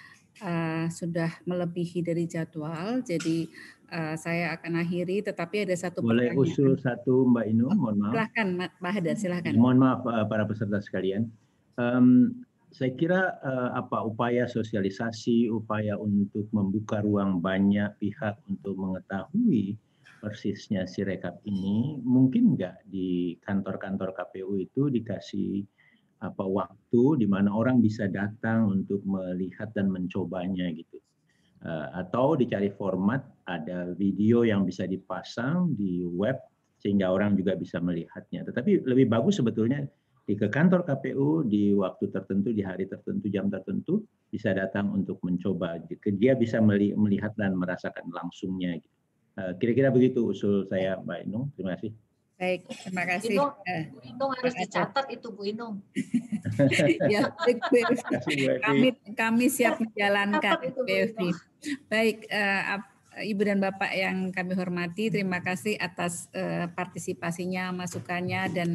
Speaker 2: uh, sudah melebihi dari jadwal, jadi uh, saya akan akhiri. Tetapi ada satu
Speaker 10: boleh pertanyaan. usul satu Mbak Inu, mohon maaf.
Speaker 2: Silahkan Pak Hadar, silahkan.
Speaker 10: Mohon maaf para peserta sekalian. Um, saya kira uh, apa upaya sosialisasi, upaya untuk membuka ruang banyak pihak untuk mengetahui persisnya si rekap ini mungkin nggak di kantor-kantor KPU itu dikasih apa waktu di mana orang bisa datang untuk melihat dan mencobanya gitu. atau dicari format ada video yang bisa dipasang di web sehingga orang juga bisa melihatnya. Tetapi lebih bagus sebetulnya di ke kantor KPU di waktu tertentu, di hari tertentu, jam tertentu bisa datang untuk mencoba. Dia bisa melihat dan merasakan langsungnya. Kira-kira begitu usul saya, Mbak Inung. Terima kasih.
Speaker 2: Baik, terima kasih.
Speaker 8: Inung, Bu Inung harus dicatat itu Bu Inung.
Speaker 2: ya, baik, Bu Kami, kami siap menjalankan, Bu Evi. Baik, uh, Ibu dan Bapak yang kami hormati, terima kasih atas uh, partisipasinya, masukannya, dan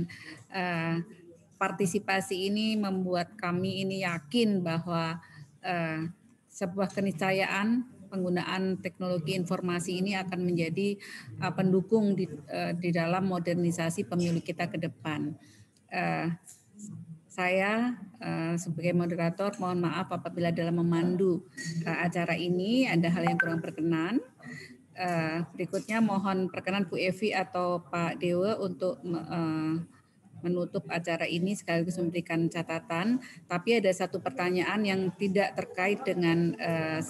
Speaker 2: uh, partisipasi ini membuat kami ini yakin bahwa uh, sebuah keniscayaan penggunaan teknologi informasi ini akan menjadi uh, pendukung di, uh, di dalam modernisasi pemilu kita ke depan. Uh, saya sebagai moderator mohon maaf apabila dalam memandu acara ini ada hal yang kurang berkenan. Berikutnya mohon perkenan Bu Evi atau Pak Dewa untuk menutup acara ini sekaligus memberikan catatan. Tapi ada satu pertanyaan yang tidak terkait dengan uh,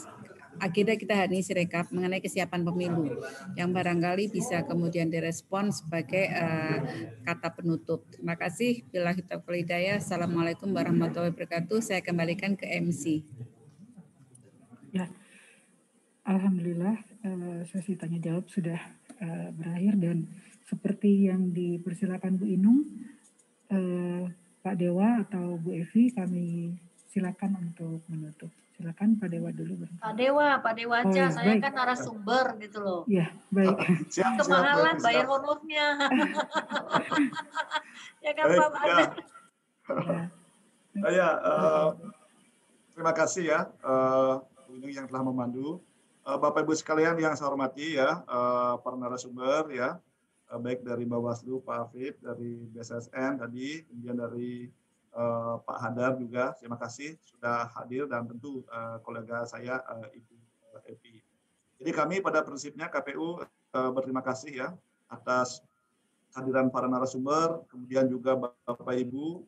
Speaker 2: agenda kita hari ini Sirekap mengenai kesiapan pemilu yang barangkali bisa kemudian direspon sebagai uh, kata penutup. Terima kasih. Bila kita hidayah. Assalamualaikum warahmatullahi wabarakatuh. Saya kembalikan ke MC.
Speaker 12: Ya, Alhamdulillah uh, sesi tanya jawab sudah berakhir dan seperti yang dipersilakan Bu Inung, uh, Pak Dewa atau Bu Evi kami silakan untuk menutup. Silakan Pak Dewa dulu.
Speaker 8: Pak Dewa, Pak Dewa aja. Oh, ya, Saya baik. kan narasumber gitu loh.
Speaker 12: Iya, baik.
Speaker 8: Siap, Kemahalan siap, bayar honornya. ya kan Pak
Speaker 13: ya. ya. ya uh, terima kasih ya uh, yang telah memandu. Uh, Bapak Ibu sekalian yang saya hormati ya, uh, para narasumber ya, uh, baik dari Bawaslu, Pak Afif, dari BSSN tadi, kemudian dari uh, Pak Hadar juga terima kasih sudah hadir dan tentu uh, kolega saya uh, Ibu Evi. Jadi kami pada prinsipnya KPU uh, berterima kasih ya atas kehadiran para narasumber, kemudian juga Bapak Ibu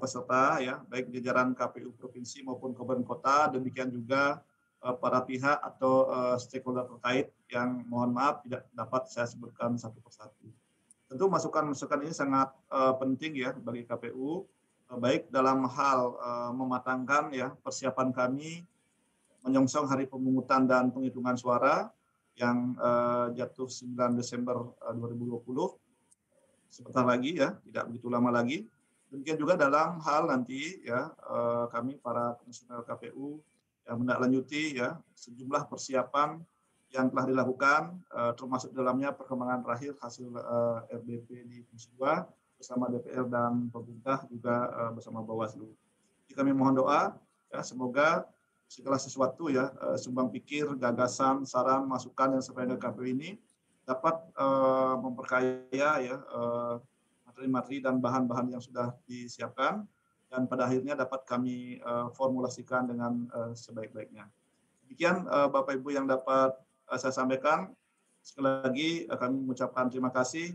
Speaker 13: peserta ya, baik jajaran KPU provinsi maupun kabupaten kota, demikian juga para pihak atau uh, stakeholder terkait yang mohon maaf tidak dapat saya sebutkan satu persatu. Tentu masukan-masukan ini sangat uh, penting ya bagi KPU Eh, baik dalam hal mematangkan ya persiapan kami menyongsong hari pemungutan dan penghitungan suara yang uh, jatuh 9 Desember uh, 2020 sebentar lagi ya tidak begitu lama lagi demikian juga dalam hal nanti ya kami para komisioner KPU yang menindaklanjuti ya sejumlah persiapan yang telah dilakukan uh, termasuk dalamnya perkembangan terakhir hasil uh, RDP di Komisi 2 bersama DPR dan pemerintah juga uh, bersama Bawaslu. Jadi kami mohon doa ya semoga segala sesuatu ya uh, sumbang pikir, gagasan, saran, masukan yang sampai ke KPU ini dapat uh, memperkaya ya materi-materi uh, dan bahan-bahan yang sudah disiapkan dan pada akhirnya dapat kami uh, formulasikan dengan uh, sebaik-baiknya. Demikian uh, Bapak Ibu yang dapat uh, saya sampaikan. Sekali lagi uh, kami mengucapkan terima kasih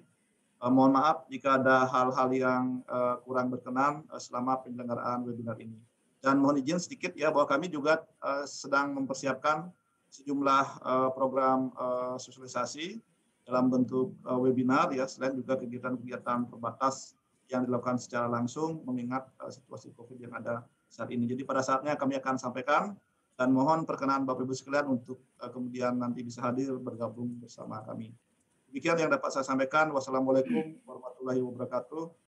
Speaker 13: Uh, mohon maaf jika ada hal-hal yang uh, kurang berkenan uh, selama penyelenggaraan webinar ini. Dan mohon izin sedikit ya bahwa kami juga uh, sedang mempersiapkan sejumlah uh, program uh, sosialisasi dalam bentuk uh, webinar ya selain juga kegiatan-kegiatan terbatas yang dilakukan secara langsung mengingat uh, situasi Covid yang ada saat ini. Jadi pada saatnya kami akan sampaikan dan mohon perkenan Bapak Ibu sekalian untuk uh, kemudian nanti bisa hadir bergabung bersama kami. Demikian yang dapat saya sampaikan. Wassalamualaikum warahmatullahi wabarakatuh.